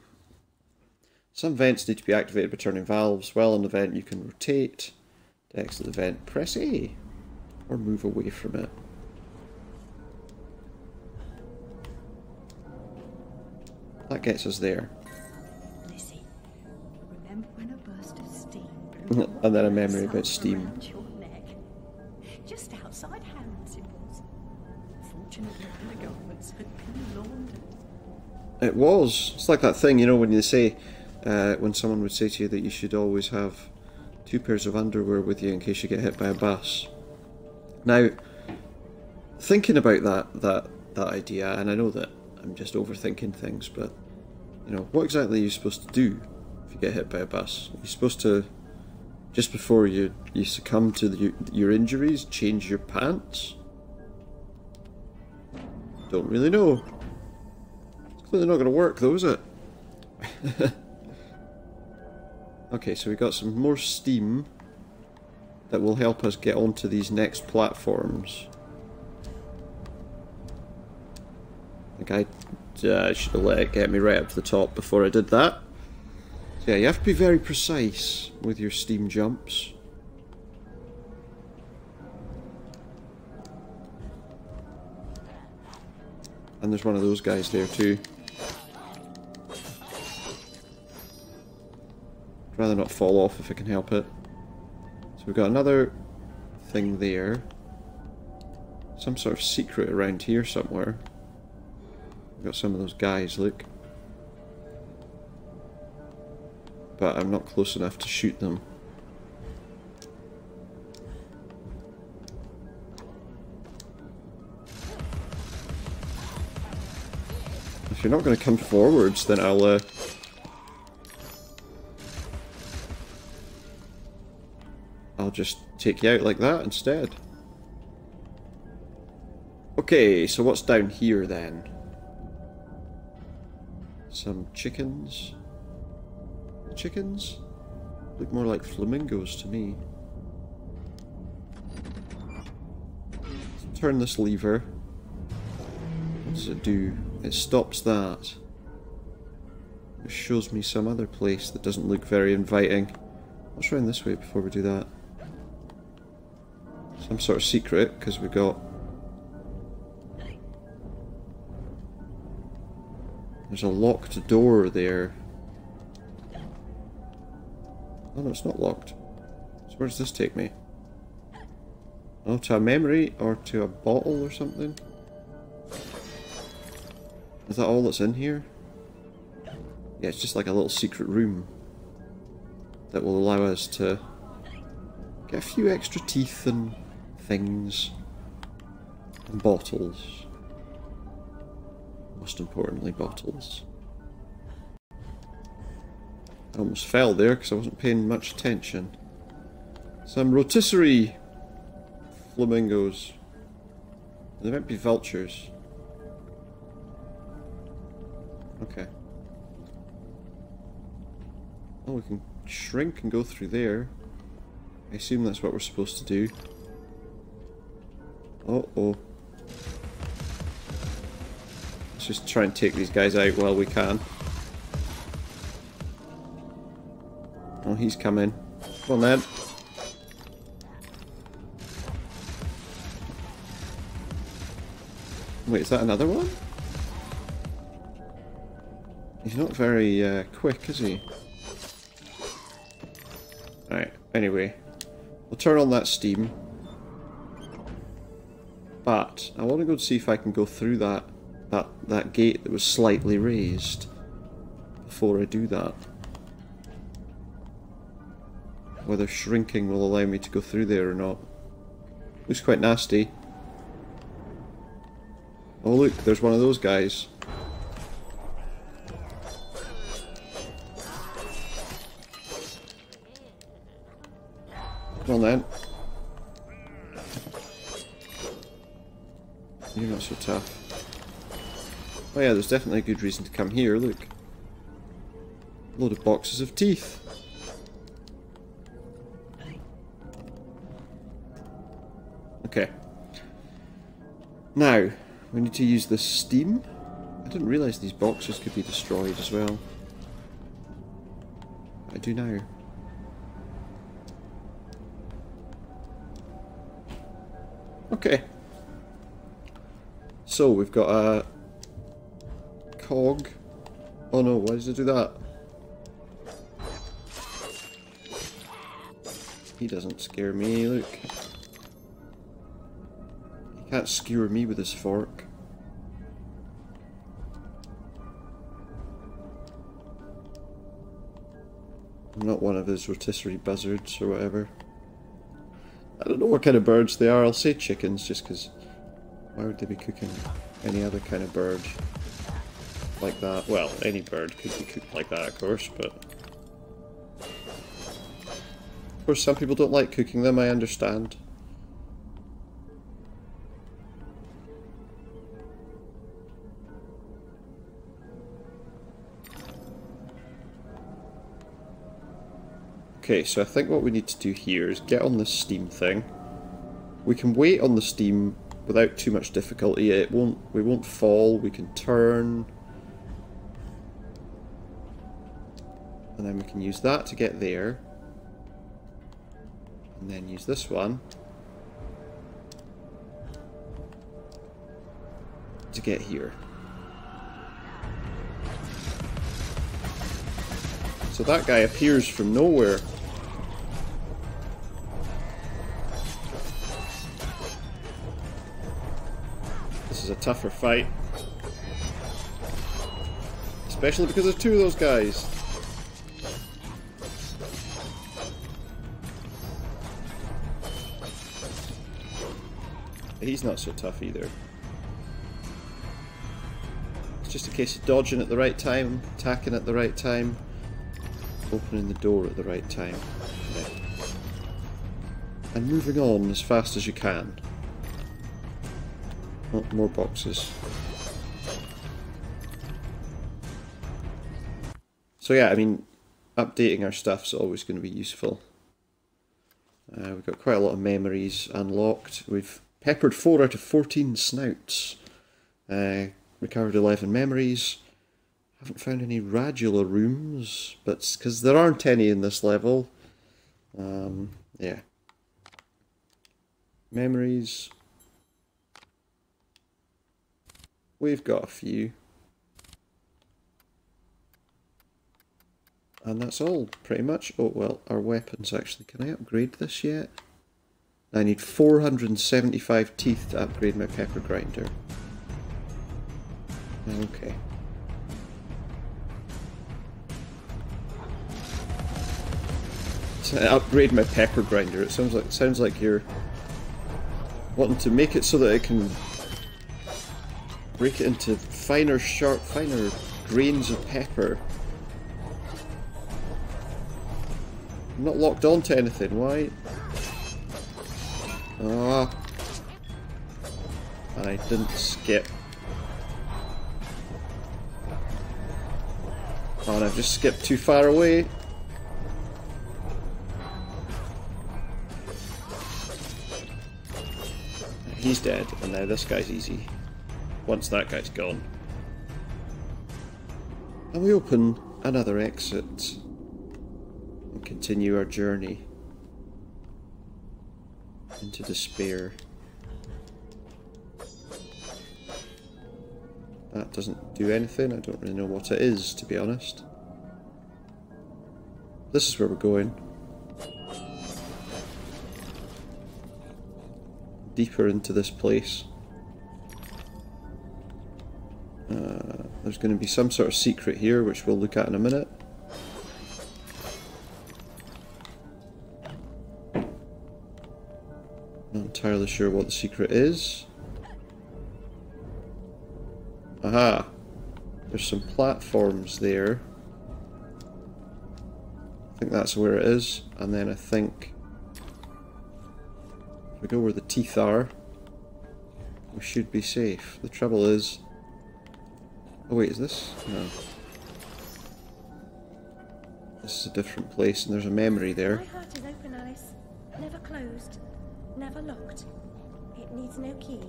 some vents need to be activated by turning valves. While in the vent, you can rotate. To exit the vent, press A, or move away from it. That gets us there. Lizzie, remember when a burst of steam blew And then a memory about steam. around your neck? Just outside it was. Fortunately, the garments had been laundered. It was. It's like that thing, you know, when you say, uh, when someone would say to you that you should always have two pairs of underwear with you in case you get hit by a bus. Now, thinking about that that that idea, and I know that I'm just overthinking things, but you know, what exactly are you supposed to do if you get hit by a bus? You're supposed to just before you you succumb to the, your injuries, change your pants. Don't really know. It's clearly not going to work, though, is it? okay, so we got some more steam that will help us get onto these next platforms. I think I uh, should have let it get me right up to the top before I did that. So yeah, you have to be very precise with your steam jumps. And there's one of those guys there too. Rather not fall off if I can help it. So we've got another thing there. Some sort of secret around here somewhere. We've got some of those guys, look. But I'm not close enough to shoot them. If you're not going to come forwards, then I'll, uh... I'll just take you out like that instead. Okay, so what's down here then? Some chickens. Chickens? Look more like flamingos to me. Turn this lever. What does it do? It stops that. It shows me some other place that doesn't look very inviting. Let's run this way before we do that. Some sort of secret because we've got. There's a locked door there. Oh no, it's not locked. So where does this take me? Oh, to a memory or to a bottle or something? Is that all that's in here? Yeah, it's just like a little secret room that will allow us to get a few extra teeth and things and bottles. Most importantly, bottles. I almost fell there because I wasn't paying much attention. Some rotisserie flamingos. They might be vultures. Okay. Oh, we can shrink and go through there. I assume that's what we're supposed to do. Uh oh. Let's just try and take these guys out while we can. Oh, he's coming. Come on then. Wait, is that another one? He's not very uh, quick, is he? Alright, anyway. We'll turn on that steam. But, I want to go and see if I can go through that, that, that gate that was slightly raised. Before I do that. Whether shrinking will allow me to go through there or not. Looks quite nasty. Oh look, there's one of those guys. Oh yeah, there's definitely a good reason to come here, look. A Load of boxes of teeth. Okay. Now, we need to use the steam. I didn't realise these boxes could be destroyed as well. I do now. Okay. So we've got a cog. Oh no, why does it do that? He doesn't scare me, look. He can't skewer me with his fork. I'm not one of his rotisserie buzzards or whatever. I don't know what kind of birds they are. I'll say chickens just because why would they be cooking any other kind of bird like that? Well, any bird could be cooked like that, of course, but... Of course, some people don't like cooking them, I understand. Okay, so I think what we need to do here is get on this steam thing. We can wait on the steam without too much difficulty. It won't we won't fall, we can turn. And then we can use that to get there. And then use this one to get here. So that guy appears from nowhere. This is a tougher fight. Especially because there's two of those guys. He's not so tough either. It's just a case of dodging at the right time, attacking at the right time, opening the door at the right time. And moving on as fast as you can. Oh, more boxes. So yeah, I mean, updating our stuff is always going to be useful. Uh, we've got quite a lot of memories unlocked. We've peppered 4 out of 14 snouts. Uh, recovered 11 memories. Haven't found any radula rooms, but because there aren't any in this level. Um, yeah. Memories. We've got a few. And that's all, pretty much. Oh, well, our weapons, actually. Can I upgrade this yet? I need 475 teeth to upgrade my pepper grinder. Okay. To upgrade my pepper grinder, it sounds like sounds like you're wanting to make it so that it can break it into finer, sharp, finer grains of pepper. I'm not locked onto anything. Why? Ah. I didn't skip. Oh, and I've just skipped too far away. He's dead, and now this guy's easy. Once that guy's gone. And we open another exit and continue our journey into despair. That doesn't do anything, I don't really know what it is, to be honest. This is where we're going. Deeper into this place. Uh, there's going to be some sort of secret here, which we'll look at in a minute. Entirely sure what the secret is. Aha! There's some platforms there. I think that's where it is. And then I think... If we go where the teeth are, we should be safe. The trouble is... Oh wait, is this? No. This is a different place and there's a memory there. My heart is open, Alice. Never closed. Never locked. It needs no key.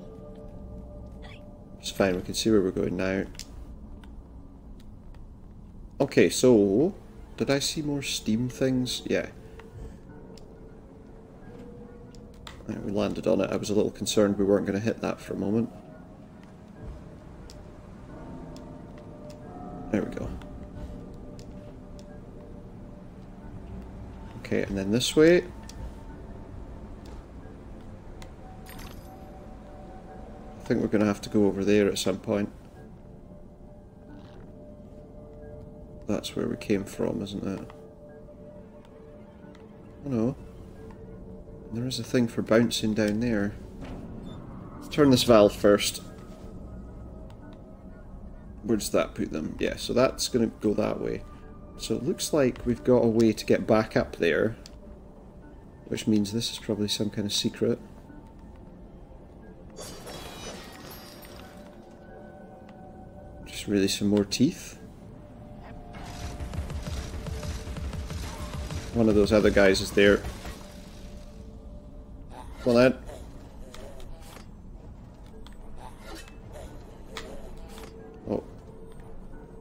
It's fine, we can see where we're going now. Okay, so... Did I see more Steam things? Yeah. Right, we landed on it. I was a little concerned we weren't going to hit that for a moment. There we go. Okay, and then this way. I think we're going to have to go over there at some point. That's where we came from, isn't it? Oh no. There is a thing for bouncing down there. Let's turn this valve first. Where does that put them? Yeah, so that's going to go that way. So it looks like we've got a way to get back up there. Which means this is probably some kind of secret. Really some more teeth. One of those other guys is there. Come that. Oh.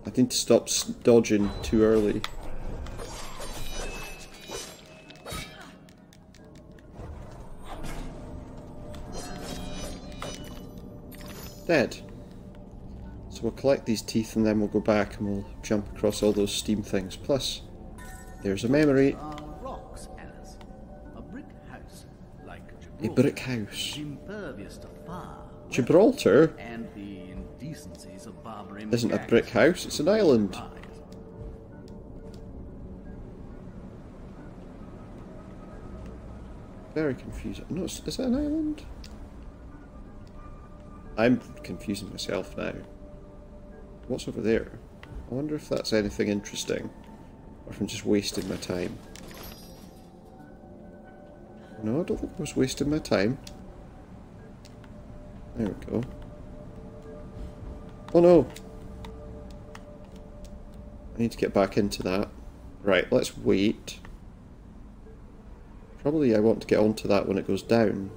I need to stop dodging too early. Dead. So we'll collect these teeth and then we'll go back and we'll jump across all those steam things. Plus, there's a memory. Rocks, Alice. A brick house, like A Gibraltar, brick house. is impervious to fire. Gibraltar And the indecencies of Barbary isn't a brick house, it's an island. Very confusing. No, is is that an island? I'm confusing myself now. What's over there? I wonder if that's anything interesting. Or if I'm just wasting my time. No, I don't think I was wasting my time. There we go. Oh no! I need to get back into that. Right, let's wait. Probably I want to get onto that when it goes down.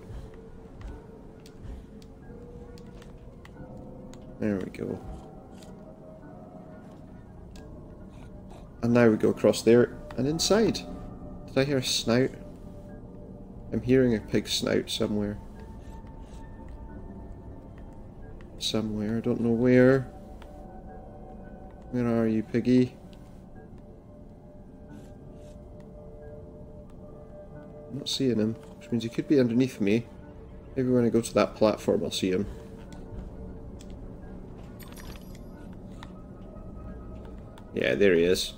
There we go. And now we go across there and inside. Did I hear a snout? I'm hearing a pig snout somewhere. Somewhere, I don't know where. Where are you, piggy? I'm not seeing him, which means he could be underneath me. Maybe when I go to that platform I'll see him. Yeah, there he is.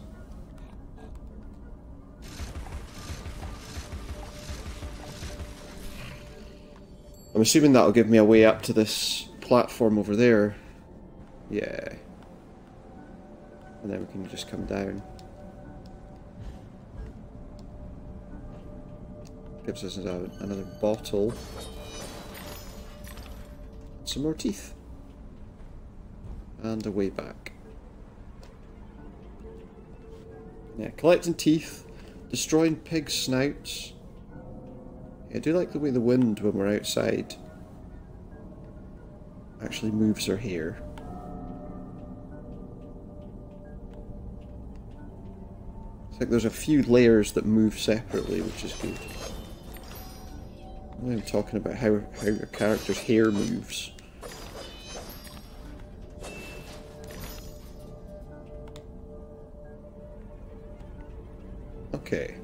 Assuming that'll give me a way up to this platform over there. Yeah. And then we can just come down. Gives us another bottle. Some more teeth. And a way back. Yeah, collecting teeth, destroying pig snouts. I do like the way the wind when we're outside actually moves her hair. It's like there's a few layers that move separately, which is good. I'm talking about how, how a character's hair moves. Okay.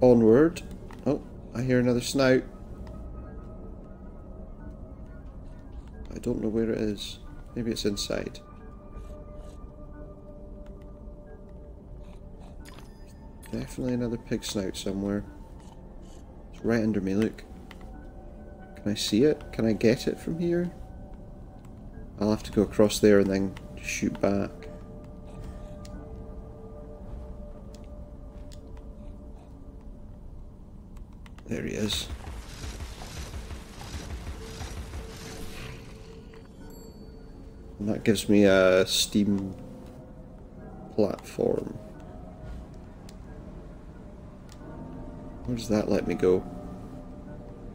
Onward. Oh, I hear another snout. I don't know where it is. Maybe it's inside. Definitely another pig snout somewhere. It's right under me, look. Can I see it? Can I get it from here? I'll have to go across there and then shoot back. There he is. And that gives me a steam platform. Where does that let me go?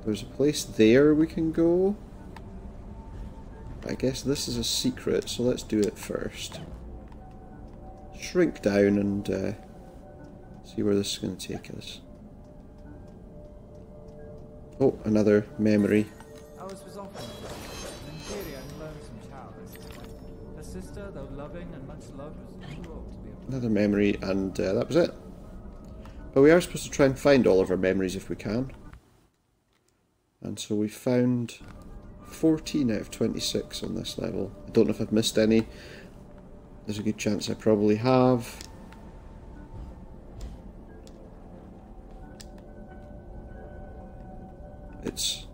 There's a place there we can go. I guess this is a secret, so let's do it first. Shrink down and uh, see where this is going to take us. Oh, another memory. I was an and lonesome child. Her sister, though loving and much loved, was too old to be Another memory, and uh, that was it. But we are supposed to try and find all of our memories if we can. And so we found 14 out of 26 on this level. I don't know if I've missed any. There's a good chance I probably have. It's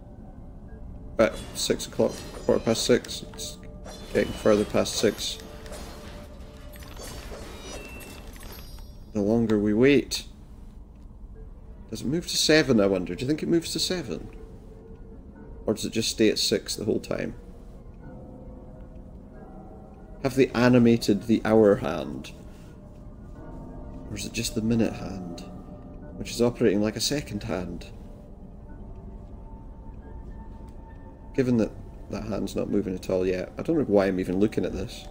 at 6 o'clock, quarter past 6. It's getting further past 6. The longer we wait. Does it move to 7, I wonder? Do you think it moves to 7? Or does it just stay at 6 the whole time? Have they animated the hour hand? Or is it just the minute hand? Which is operating like a second hand? Given that that hand's not moving at all yet, I don't know why I'm even looking at this.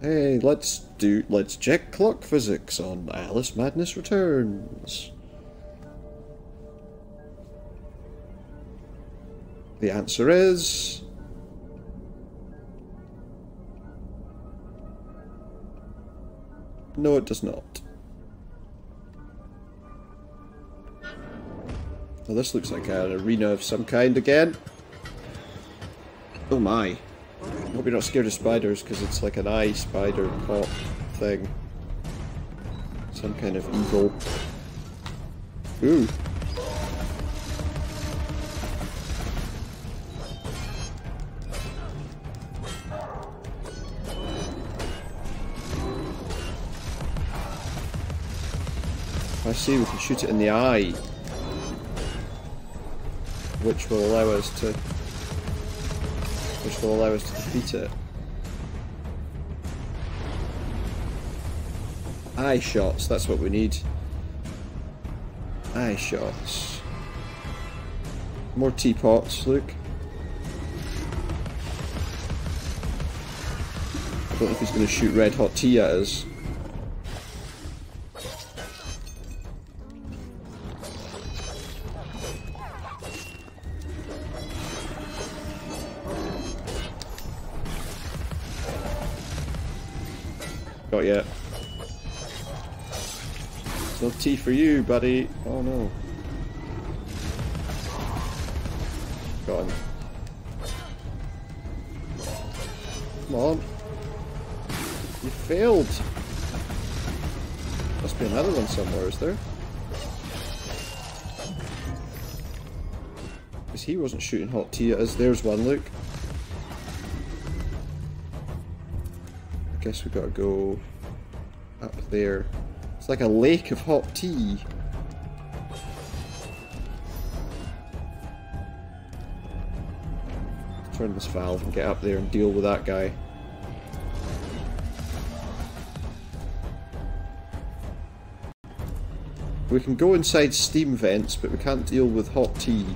Hey, let's do let's check clock physics on Alice Madness Returns. The answer is No, it does not. Well, this looks like an arena of some kind again. Oh my. I Hope you're not scared of spiders, because it's like an eye spider pop thing. Some kind of evil. Ooh. I see we can shoot it in the eye. Which will allow us to which will allow us to defeat it. Eye shots, that's what we need. Eye shots. More teapots, look. I don't know if he's going to shoot red hot tea at us. Tea for you, buddy. Oh no. Got him. Come on. You failed. Must be another one somewhere, is there? Because he wasn't shooting hot tea at us. There's one, look. I guess we gotta go up there. Like a lake of hot tea. Turn this valve and get up there and deal with that guy. We can go inside steam vents, but we can't deal with hot tea.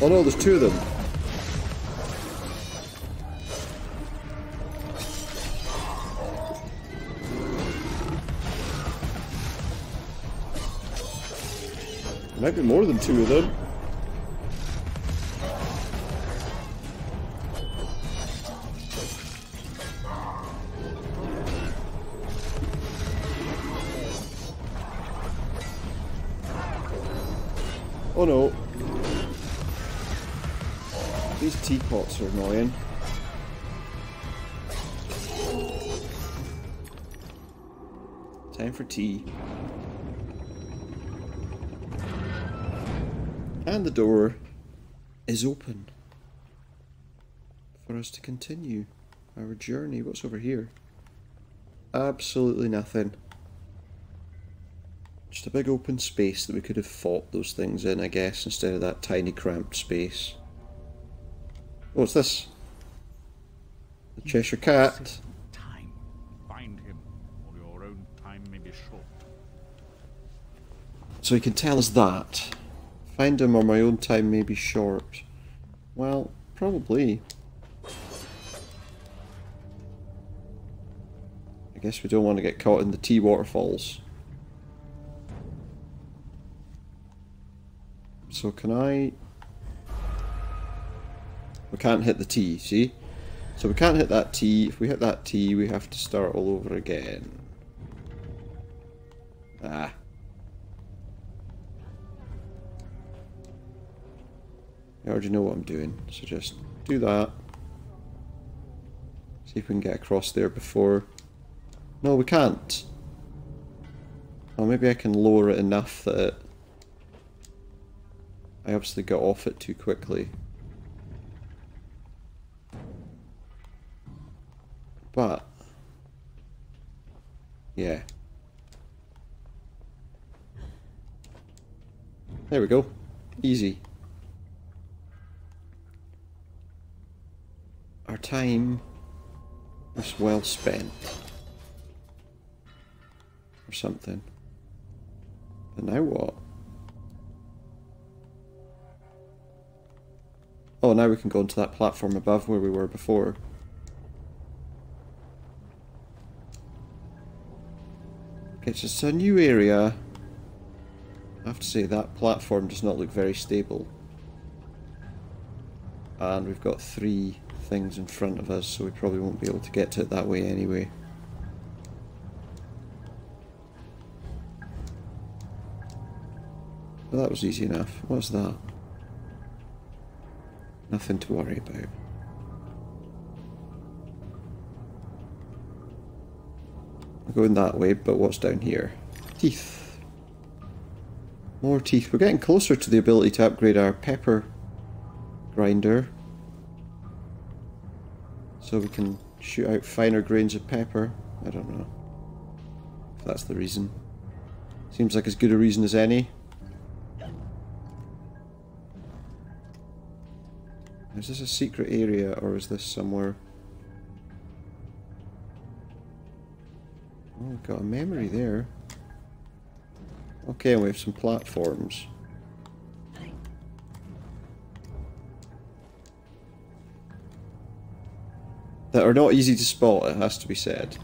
Oh no, there's two of them. Might be more than two of them. Oh no. These teapots are annoying. Time for tea. And the door is open for us to continue our journey. What's over here? Absolutely nothing. Just a big open space that we could have fought those things in, I guess, instead of that tiny cramped space. Oh, what's this? The Cheshire Cat. Time. Find him, or your own time may be short. So he can tell us that. Find him or my own time may be short. Well, probably. I guess we don't want to get caught in the tea waterfalls. So can I... We can't hit the T, see? So we can't hit that T. If we hit that T, we have to start all over again. Ah. I already know what I'm doing, so just do that. See if we can get across there before... No, we can't. Oh, maybe I can lower it enough that. I obviously got off it too quickly. But... Yeah. There we go. Easy. Our time was well spent. Or something. But now what? Oh, now we can go onto that platform above where we were before. It's just a new area. I have to say that platform does not look very stable. And we've got three things in front of us, so we probably won't be able to get to it that way anyway. Well, that was easy enough. What's that? Nothing to worry about. Going that way, but what's down here? Teeth. More teeth. We're getting closer to the ability to upgrade our pepper grinder. So we can shoot out finer grains of pepper. I don't know. If that's the reason. Seems like as good a reason as any. Is this a secret area or is this somewhere? Oh, we've got a memory there. Okay, and we have some platforms. That are not easy to spot, it has to be said.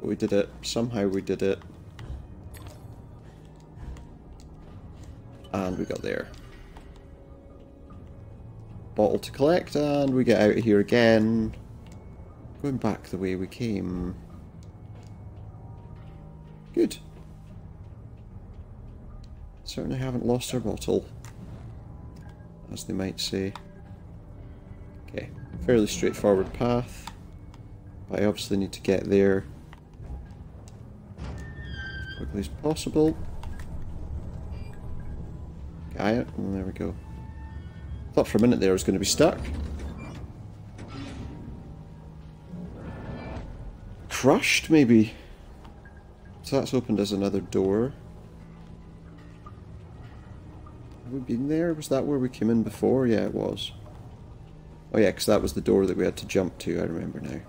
We did it. Somehow we did it. And we got there. Bottle to collect, and we get out of here again. Going back the way we came. Certainly haven't lost our bottle. As they might say. Okay, fairly straightforward path. But I obviously need to get there as quickly as possible. Got it, there we go. Thought for a minute there I was going to be stuck. Crushed, maybe? So that's opened as another door. We been there? Was that where we came in before? Yeah, it was. Oh yeah, because that was the door that we had to jump to, I remember now.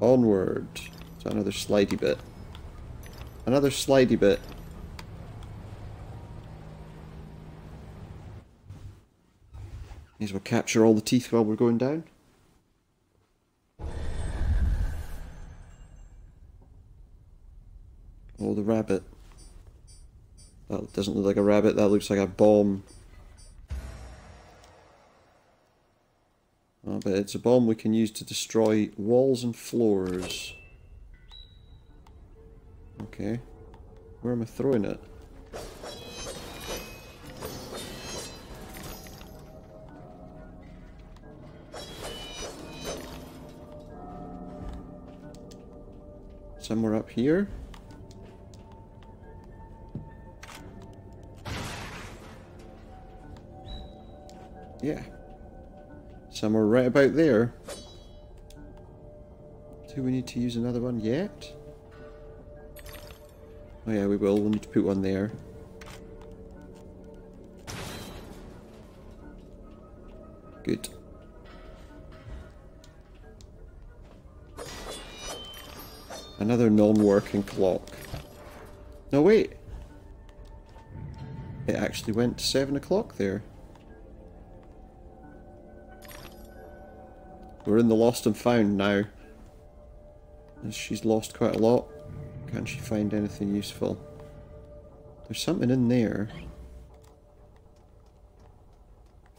Onward. So another slidey bit. Another slidey bit. May as well capture all the teeth while we're going down. Oh, the rabbit. That doesn't look like a rabbit, that looks like a bomb. Oh, but it's a bomb we can use to destroy walls and floors. Okay. Where am I throwing it? Somewhere up here? Yeah. Somewhere right about there. Do we need to use another one yet? Oh yeah, we will. We'll need to put one there. Good. Another non-working clock. No, wait. It actually went to 7 o'clock there. We're in the lost and found now. And she's lost quite a lot. Can't she find anything useful? There's something in there.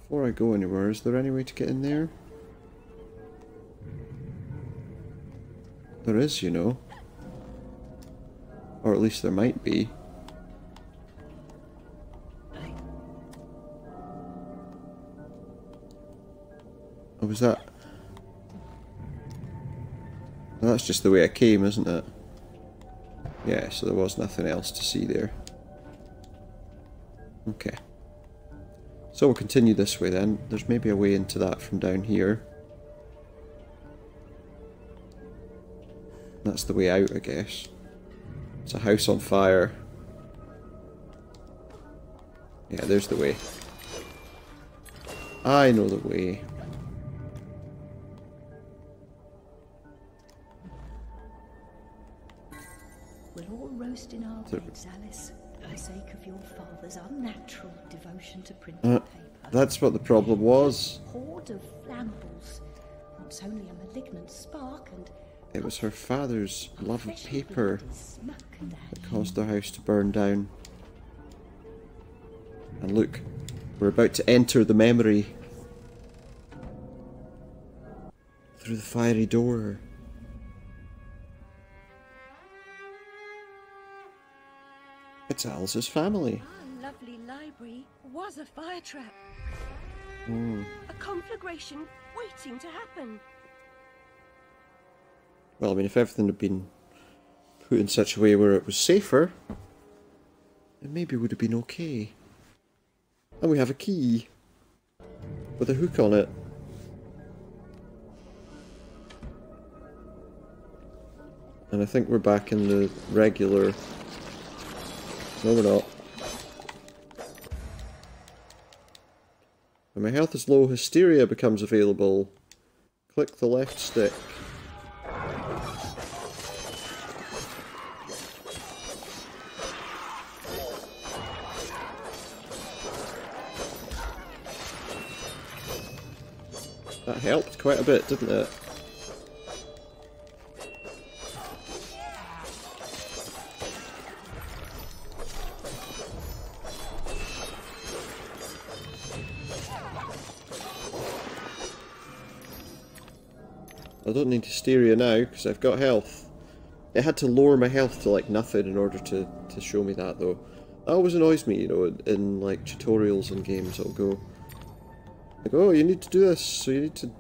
Before I go anywhere, is there any way to get in there? There is, you know. Or at least there might be. Oh, was that... That's just the way I came, isn't it? Yeah, so there was nothing else to see there. Okay. So we'll continue this way then. There's maybe a way into that from down here. That's the way out, I guess. It's a house on fire. Yeah, there's the way. I know the way. Printing Uh, paper. that's what the problem was. Horde of only a malignant spark and It was her father's love of paper that caused the house to burn down. And look, we're about to enter the memory. Through the fiery door. It's Alice's family. Our lovely library was a fire trap. Hmm. A conflagration waiting to happen. Well, I mean, if everything had been put in such a way where it was safer, it maybe would have been okay. And we have a key with a hook on it. And I think we're back in the regular. No, we're not. When my health is low, hysteria becomes available. Click the left stick. That helped quite a bit, didn't it? I don't need hysteria now because I've got health. It had to lower my health to like nothing in order to, to show me that though. That always annoys me, you know, in, in like tutorials and games it'll go like, oh you need to do this, so you need to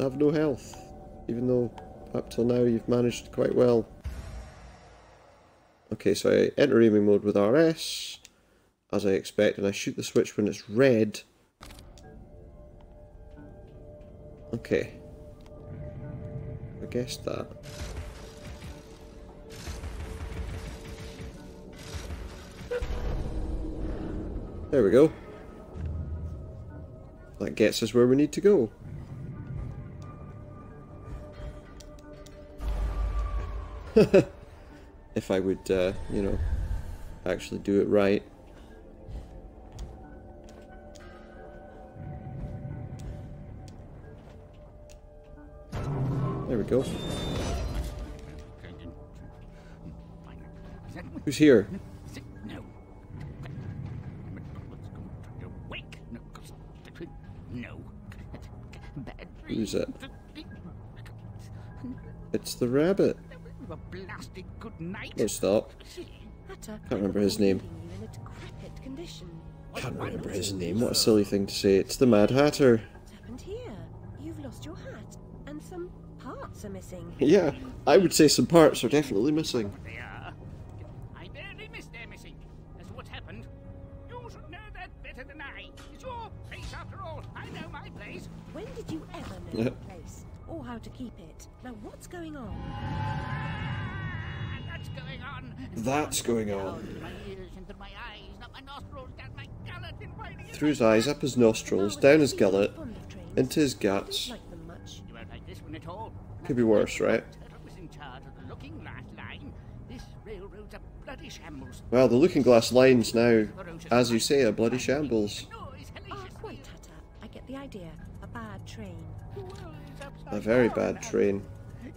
have no health. Even though up till now you've managed quite well. Okay, so I enter aiming mode with RS, as I expect, and I shoot the switch when it's red. Okay. I guessed that. There we go. That gets us where we need to go. if I would, uh, you know, actually do it right. Go. Who's here? Who's it? It's the rabbit. No, stop. Can't remember his name. Can't remember his name. What a silly thing to say. It's the Mad Hatter. Missing. Yeah, I would say some parts are definitely missing. They are. I barely missed their missing. As to what happened, you should know that better than I. It's your place after all. I know my place. When did you ever know your place? Or how to keep it? Now what's going on? Ah, that's going on. That's going on. Down my ears, into my eyes, up my nostrils, down my gullet, and biting it. Through his eyes, up his nostrils, down his gullet, into his guts. Like them much. You won't like this one at all. Could be worse, right? Turtle was in charge of the looking glass line. This railroad's a bloody shambles. Well, the looking glass line's now, as you say, a bloody shambles. Ah, quite, Hatter. I get the idea. A bad train. The world is upside A very bad train.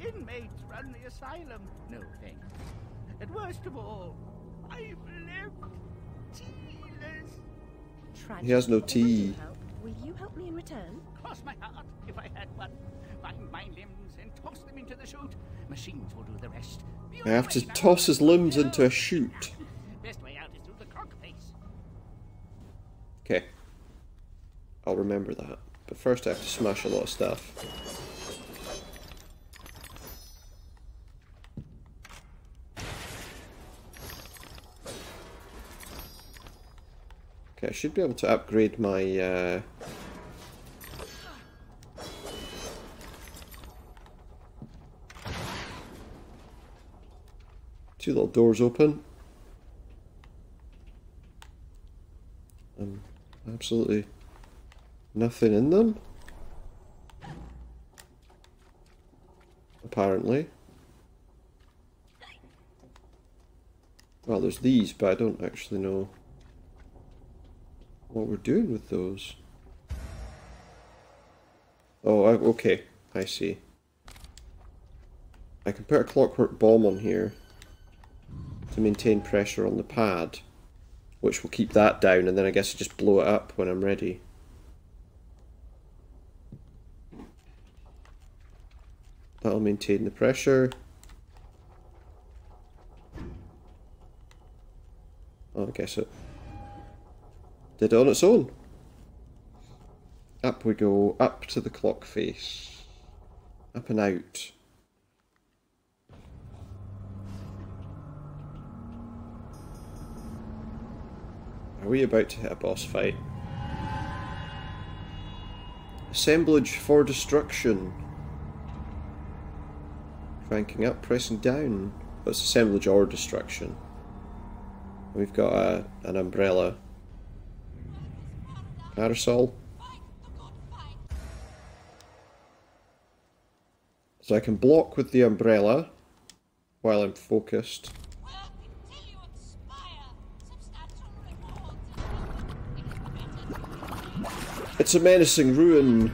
Inmates run the asylum. No thanks. And worst of all, I've left tealess. Tragic. He has no I want to tea. Will you help me in return? Cross my heart if I had one. Into the chute. Machines will do the rest. I have to toss his limbs into a chute. Best way out is through the face. Okay. I'll remember that. But first I have to smash a lot of stuff. Okay, I should be able to upgrade my, uh... Two little doors open. And absolutely nothing in them. Apparently. Well, there's these, but I don't actually know what we're doing with those. Oh, I, okay. I see. I can put a clockwork bomb on here to maintain pressure on the pad, which will keep that down, and then I guess I just blow it up when I'm ready. That'll maintain the pressure. Oh, I guess it did it on its own. Up we go, up to the clock face. Up and out. Are we about to hit a boss fight? Assemblage for destruction. Cranking up, pressing down. It's assemblage or destruction. We've got a, an umbrella. Parasol. So I can block with the umbrella while I'm focused. It's a menacing ruin.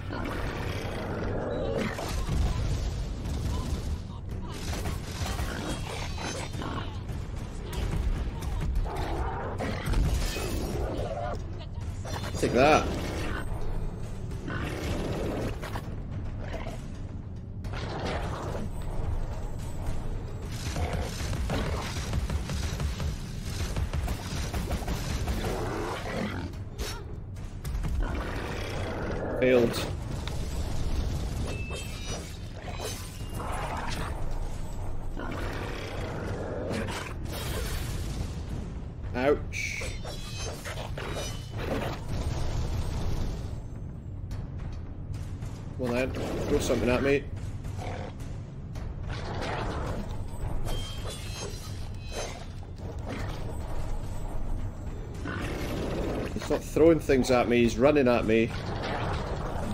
Things at me, he's running at me.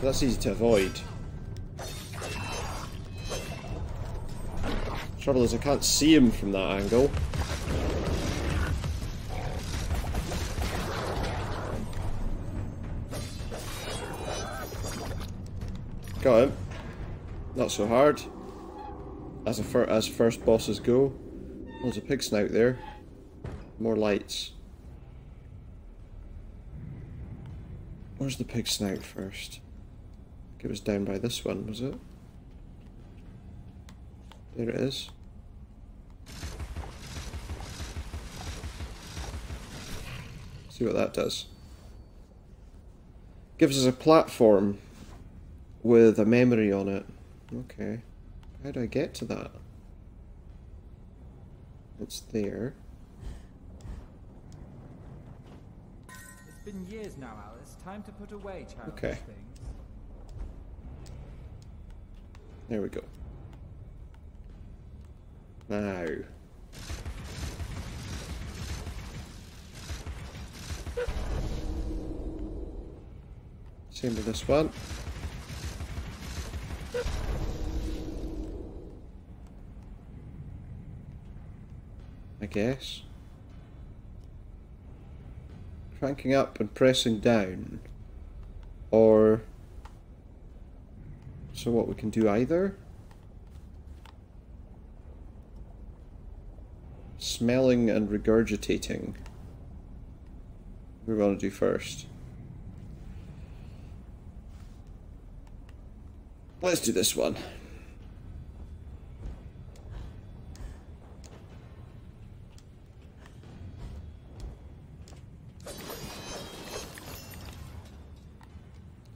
That's easy to avoid. Trouble is I can't see him from that angle. Got him. Not so hard. As a fir as first bosses go. There's a pig snout there. More lights. Where's the pig snout first? It was down by this one, was it? There it is. See what that does. Gives us a platform with a memory on it. Okay. How do I get to that? It's there. It's been years now, Alice. Time to put away childish Okay. things. There we go. Now. Same with this one. I guess. Cranking up and pressing down. Or so what we can do either? Smelling and regurgitating. We want to do first. Let's do this one.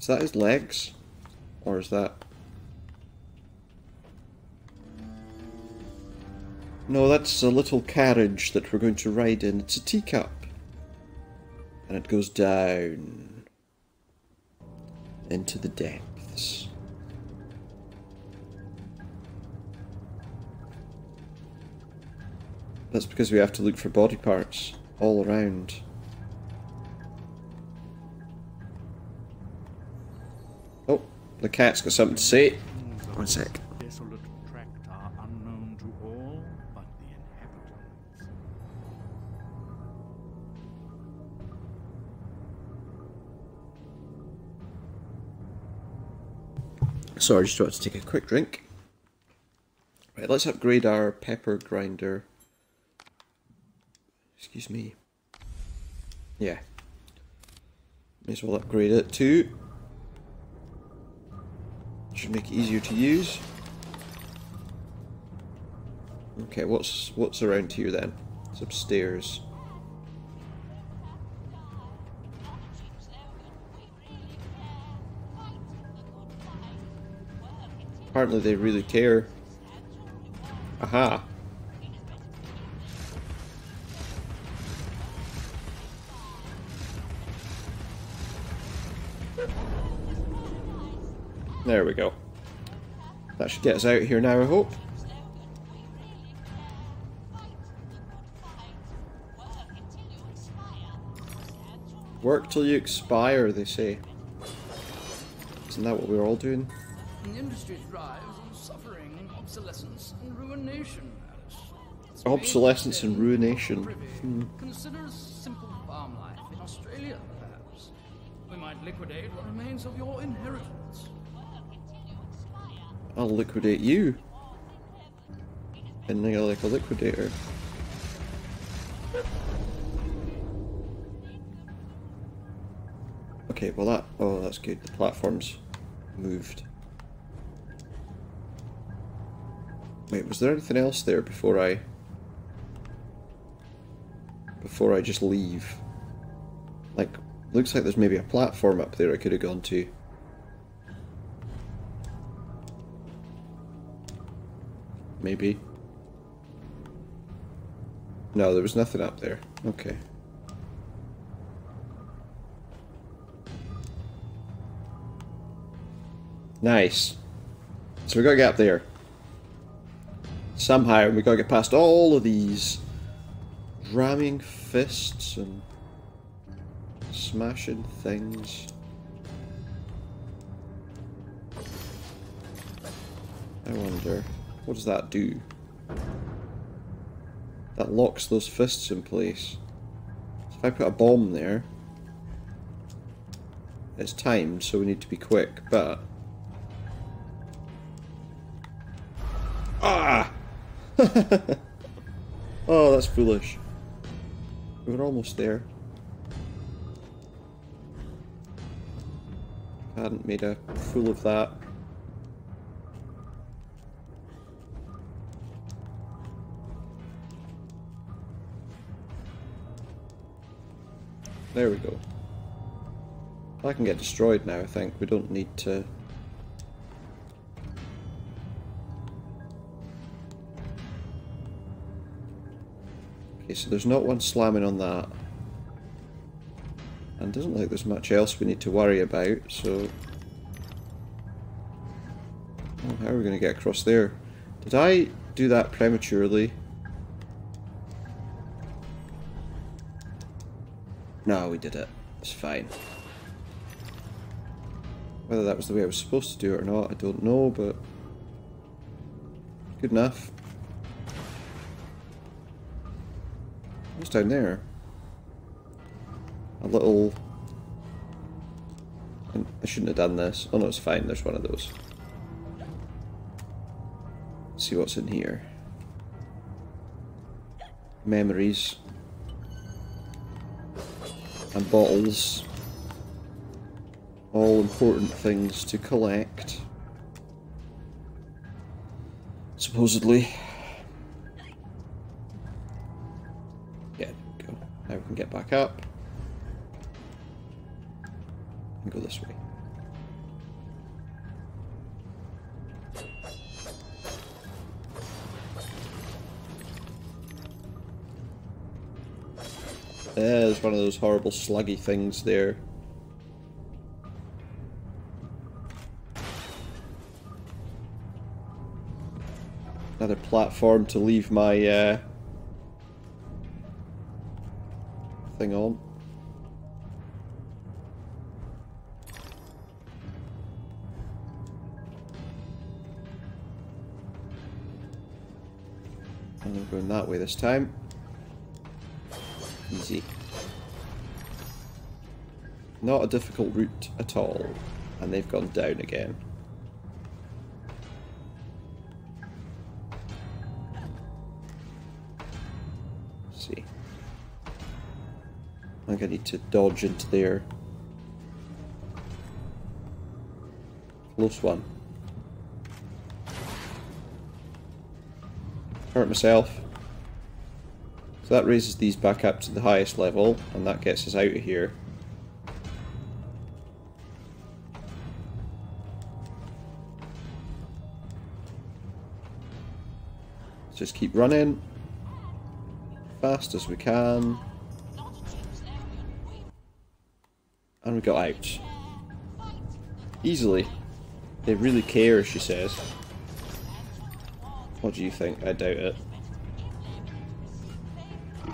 Is that his legs? Or is that... No, that's a little carriage that we're going to ride in. It's a teacup. And it goes down into the depths. That's because we have to look for body parts all around. The cat's got something to say. One sec. Desolate tract are unknown to all but the inhabitants. Sorry, just about to take a quick drink. Right, let's upgrade our pepper grinder. Excuse me. Yeah. May as well upgrade it too. Should make it easier to use. Okay, what's what's around here then? It's upstairs. Apparently they really care. Aha. There we go. That should get us out of here now, I hope. Work till you expire, they say. Isn't that what we're all doing? The industry thrives on suffering, obsolescence, and ruination, Alice. Obsolescence and ruination. Hmm. Consider a simple farm life in Australia, perhaps. We might liquidate what remains of your inheritance. I'll liquidate you. And you're like a liquidator. Okay, well that, oh that's good, the platform's moved. Wait, was there anything else there before I... Before I just leave? Like, looks like there's maybe a platform up there I could have gone to. Maybe. No, there was nothing up there. Okay. Nice. So we gotta get up there. Somehow we gotta get past all of these ramming fists and smashing things. I wonder, what does that do? That locks those fists in place. So if I put a bomb there, it's timed, so we need to be quick, but... Ah! oh, that's foolish. We were almost there. I hadn't made a fool of that. There we go. I can get destroyed now, I think. We don't need to... Okay, so there's not one slamming on that. And doesn't look like there's much else we need to worry about, so... Oh, how are we going to get across there? Did I do that prematurely? No, we did it. It's fine. Whether that was the way I was supposed to do it or not, I don't know, but... Good enough. What's down there? A little... I shouldn't have done this. Oh no, it's fine. There's one of those. Let's see what's in here. Memories and bottles. All important things to collect. Supposedly. Yeah, go. Now we can get back up. And go this way. There's one of those horrible sluggy things there. Another platform to leave my uh, thing on. I'm going that way this time. Easy. Not a difficult route at all. And they've gone down again. Let's see. I think I need to dodge into there. Close one. Hurt myself. So that raises these back up to the highest level, and that gets us out of here. Just keep running. Fast as we can. And we got out. Easily. They really care, she says. What do you think? I doubt it.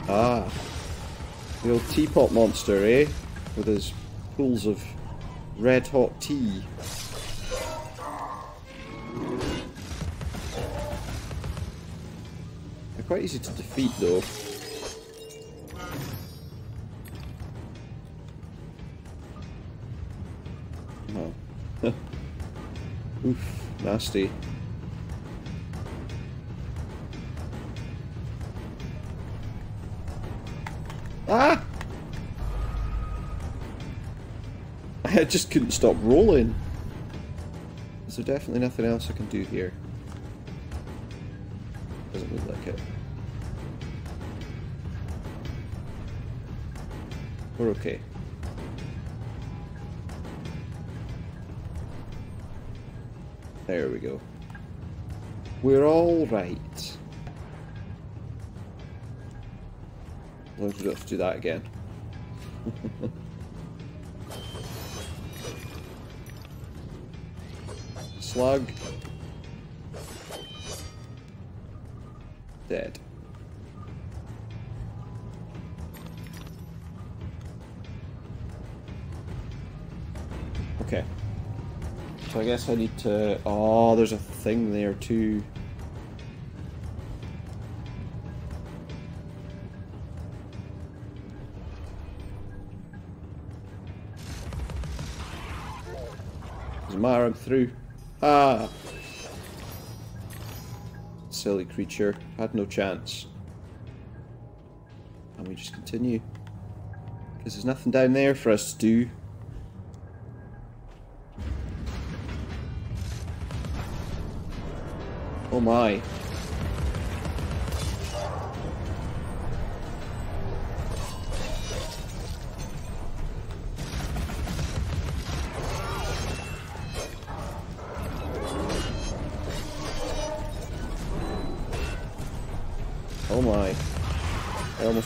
Ah. The old teapot monster, eh? With his pools of red hot tea. They're quite easy to defeat though. Oh. Oof, nasty. I just couldn't stop rolling. There definitely nothing else I can do here? Doesn't look like it. We're okay. There we go. We're all right. As long as we don't have to do that again. Slug. Dead. Okay. So I guess I need to... Oh, there's a thing there too. Doesn't I'm through. Ah! Silly creature. Had no chance. And we just continue. Because there's nothing down there for us to do. Oh my.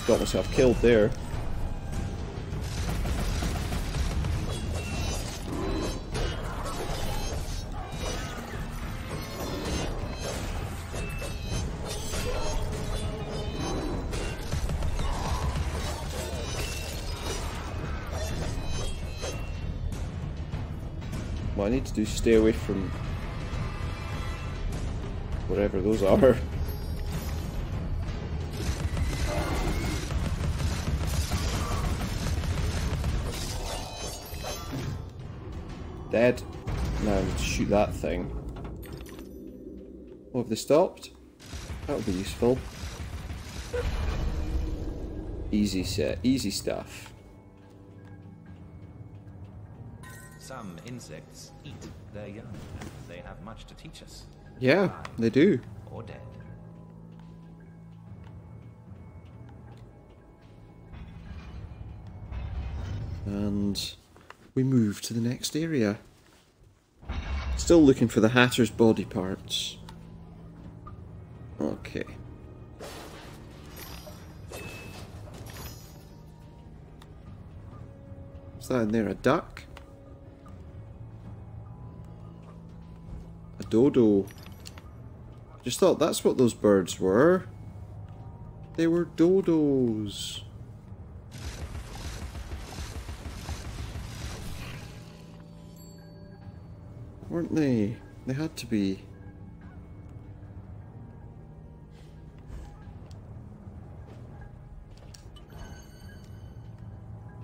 Got myself killed there. What I need to do stay away from whatever those are. shoot that thing. Oh, have they stopped? That would be useful. Easy set, easy stuff. Some insects eat their young. They have much to teach us. Yeah, they do. Or dead. And we move to the next area. Still looking for the Hatter's body parts. Okay. Is that in there? A duck? A dodo. Just thought that's what those birds were. They were dodos. Weren't they? They had to be.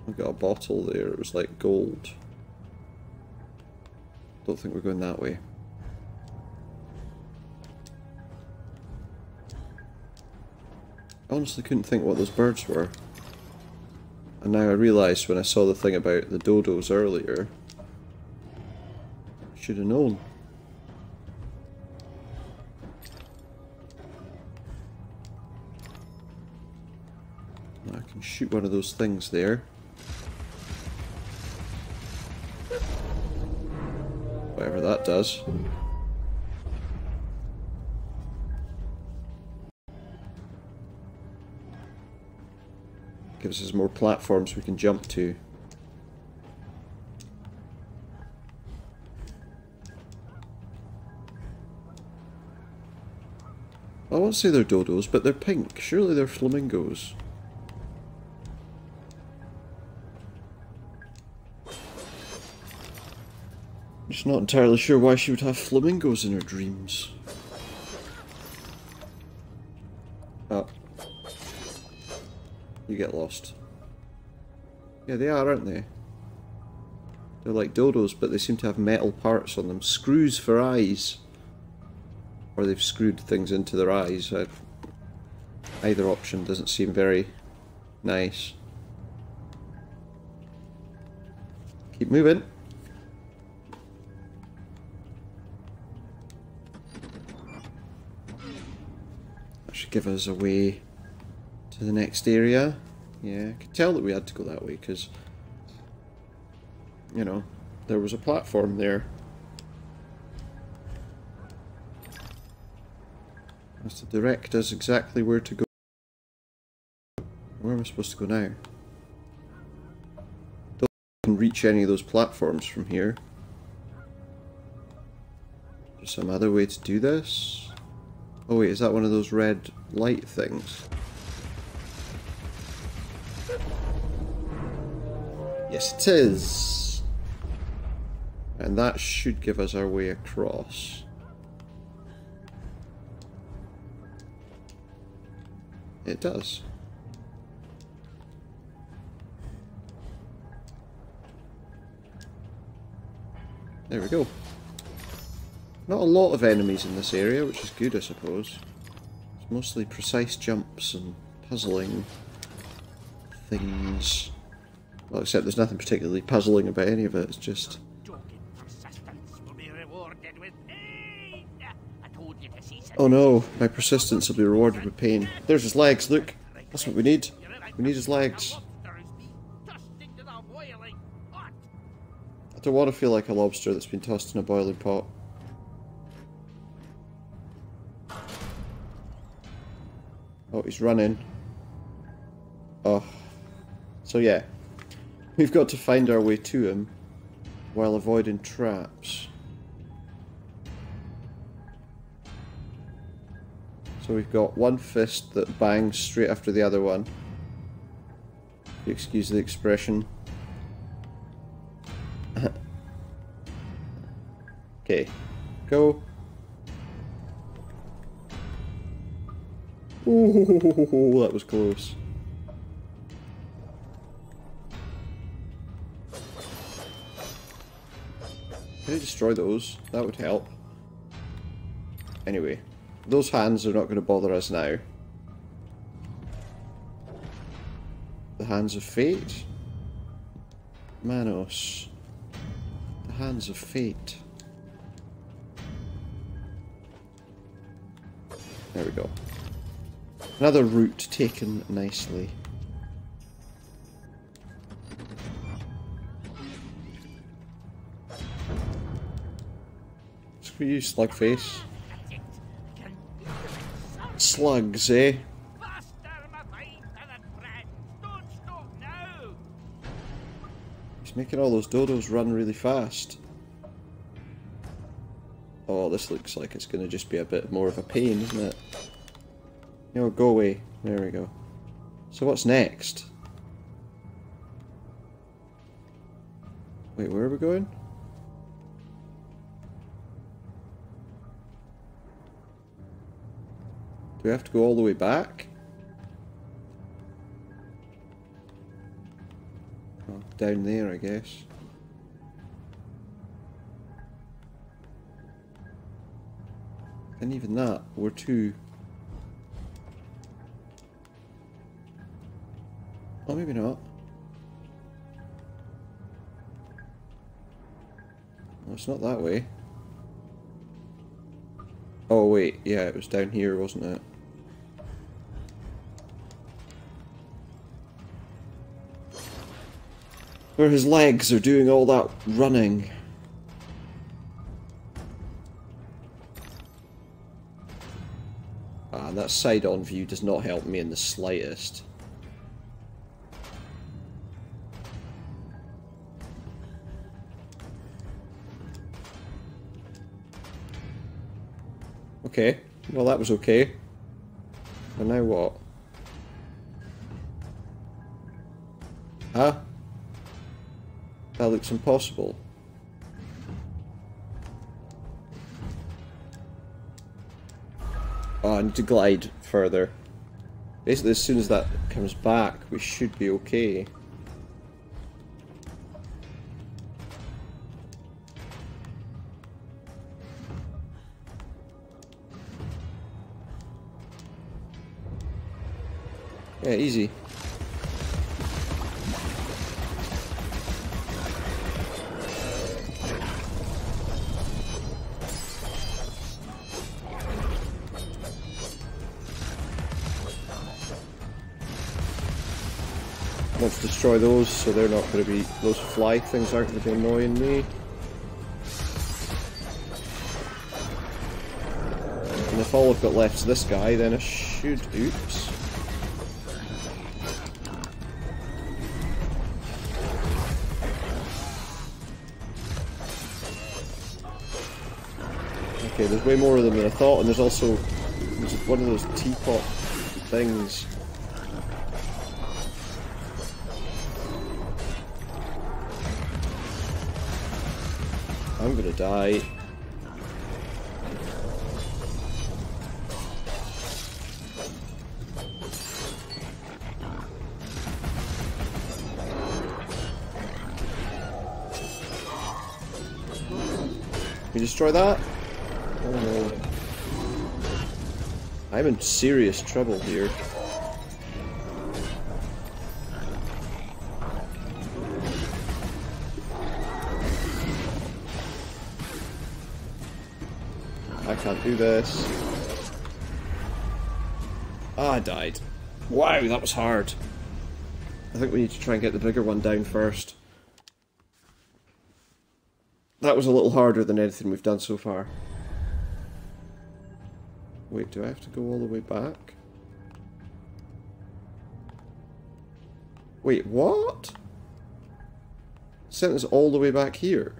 I got a bottle there, it was like gold. Don't think we're going that way. I honestly couldn't think what those birds were. And now I realised when I saw the thing about the dodos earlier, should have known. I can shoot one of those things there. Whatever that does. Gives us more platforms we can jump to. Won't say they're dodos, but they're pink. Surely they're flamingos. Just not entirely sure why she would have flamingos in her dreams. Oh. You get lost. Yeah, they are, aren't they? They're like dodos, but they seem to have metal parts on them. Screws for eyes. Or they've screwed things into their eyes. I, either option doesn't seem very nice. Keep moving. That should give us a way to the next area. Yeah, I could tell that we had to go that way because, you know, there was a platform there. Has to direct us exactly where to go. Where am I supposed to go now? Don't can reach any of those platforms from here. Is there some other way to do this? Oh wait, is that one of those red light things? Yes, it is. And that should give us our way across. It does. There we go. Not a lot of enemies in this area, which is good, I suppose. It's mostly precise jumps and puzzling things. Well, except there's nothing particularly puzzling about any of it, it's just... Oh no, my persistence will be rewarded with pain. There's his legs, look! That's what we need. We need his legs. I don't want to feel like a lobster that's been tossed in a boiling pot. Oh, he's running. Oh. So yeah. We've got to find our way to him while avoiding traps. So we've got one fist that bangs straight after the other one. Excuse the expression. okay. Go. Ooh, that was close. Can I destroy those? That would help. Anyway. Those hands are not going to bother us now. The Hands of Fate? Manos. The Hands of Fate. There we go. Another route taken nicely. Screw you, Slugface. Slugs, eh? He's making all those dodos run really fast. Oh, this looks like it's going to just be a bit more of a pain, isn't it? Know, go away. There we go. So what's next? Wait, where are we going? Do we have to go all the way back? Oh, down there, I guess. And even that, we're too... Oh, maybe not. Well, it's not that way. Oh wait, yeah, it was down here, wasn't it? Where his legs are doing all that running. Ah, that side-on view does not help me in the slightest. Okay, well that was okay. And now what? That looks impossible. Oh, I need to glide further. Basically, as soon as that comes back, we should be okay. Yeah, easy. Destroy those so they're not going to be, those fly things aren't going to be annoying me. And if all I've got left is this guy, then I should... Oops. Okay, there's way more of them than I thought, and there's also there's one of those teapot things. Die. You destroy that? Oh no. I'm in serious trouble here. Do this. Ah, I died. Wow, that was hard. I think we need to try and get the bigger one down first. That was a little harder than anything we've done so far. Wait, do I have to go all the way back? Wait, what? Sent us all the way back here.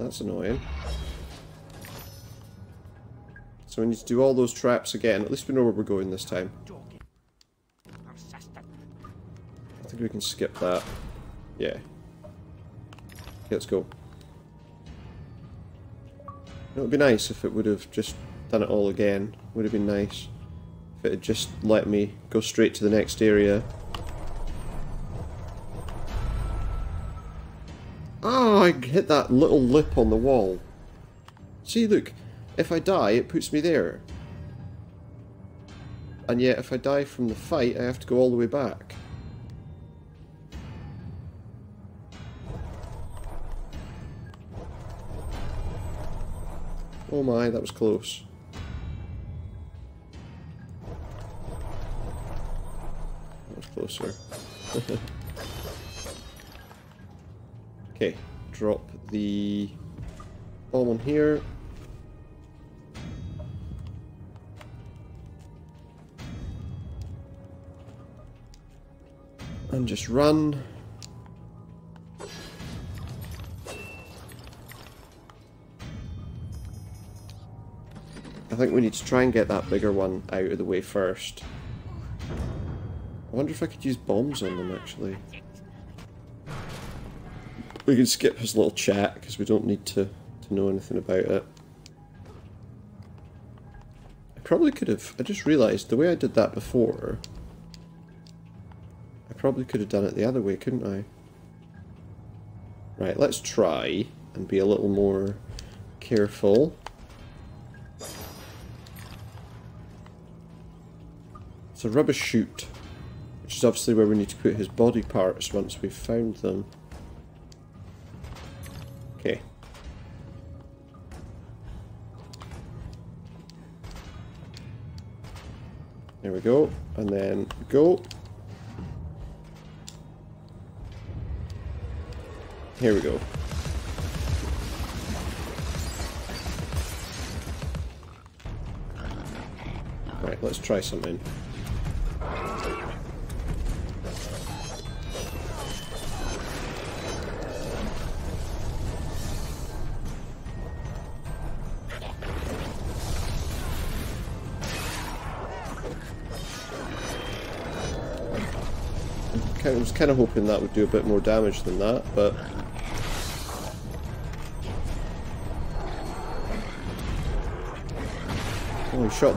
That's annoying. So we need to do all those traps again. At least we know where we're going this time. I think we can skip that. Yeah. Let's go. It would be nice if it would have just done it all again. Would have been nice. If it had just let me go straight to the next area. I hit that little lip on the wall. See, look. If I die, it puts me there. And yet, if I die from the fight, I have to go all the way back. Oh my, that was close. That was closer. okay, drop the bomb on here. And just run. I think we need to try and get that bigger one out of the way first. I wonder if I could use bombs on them, actually. We can skip his little chat, because we don't need to, to know anything about it. I probably could have... I just realised, the way I did that before... I probably could have done it the other way, couldn't I? Right, let's try and be a little more careful. It's a rubber chute, which is obviously where we need to put his body parts once we've found them. Okay. There we go, and then go. Here we go. Right, let's try something. Was kind of hoping that would do a bit more damage than that, but... Oh, he shot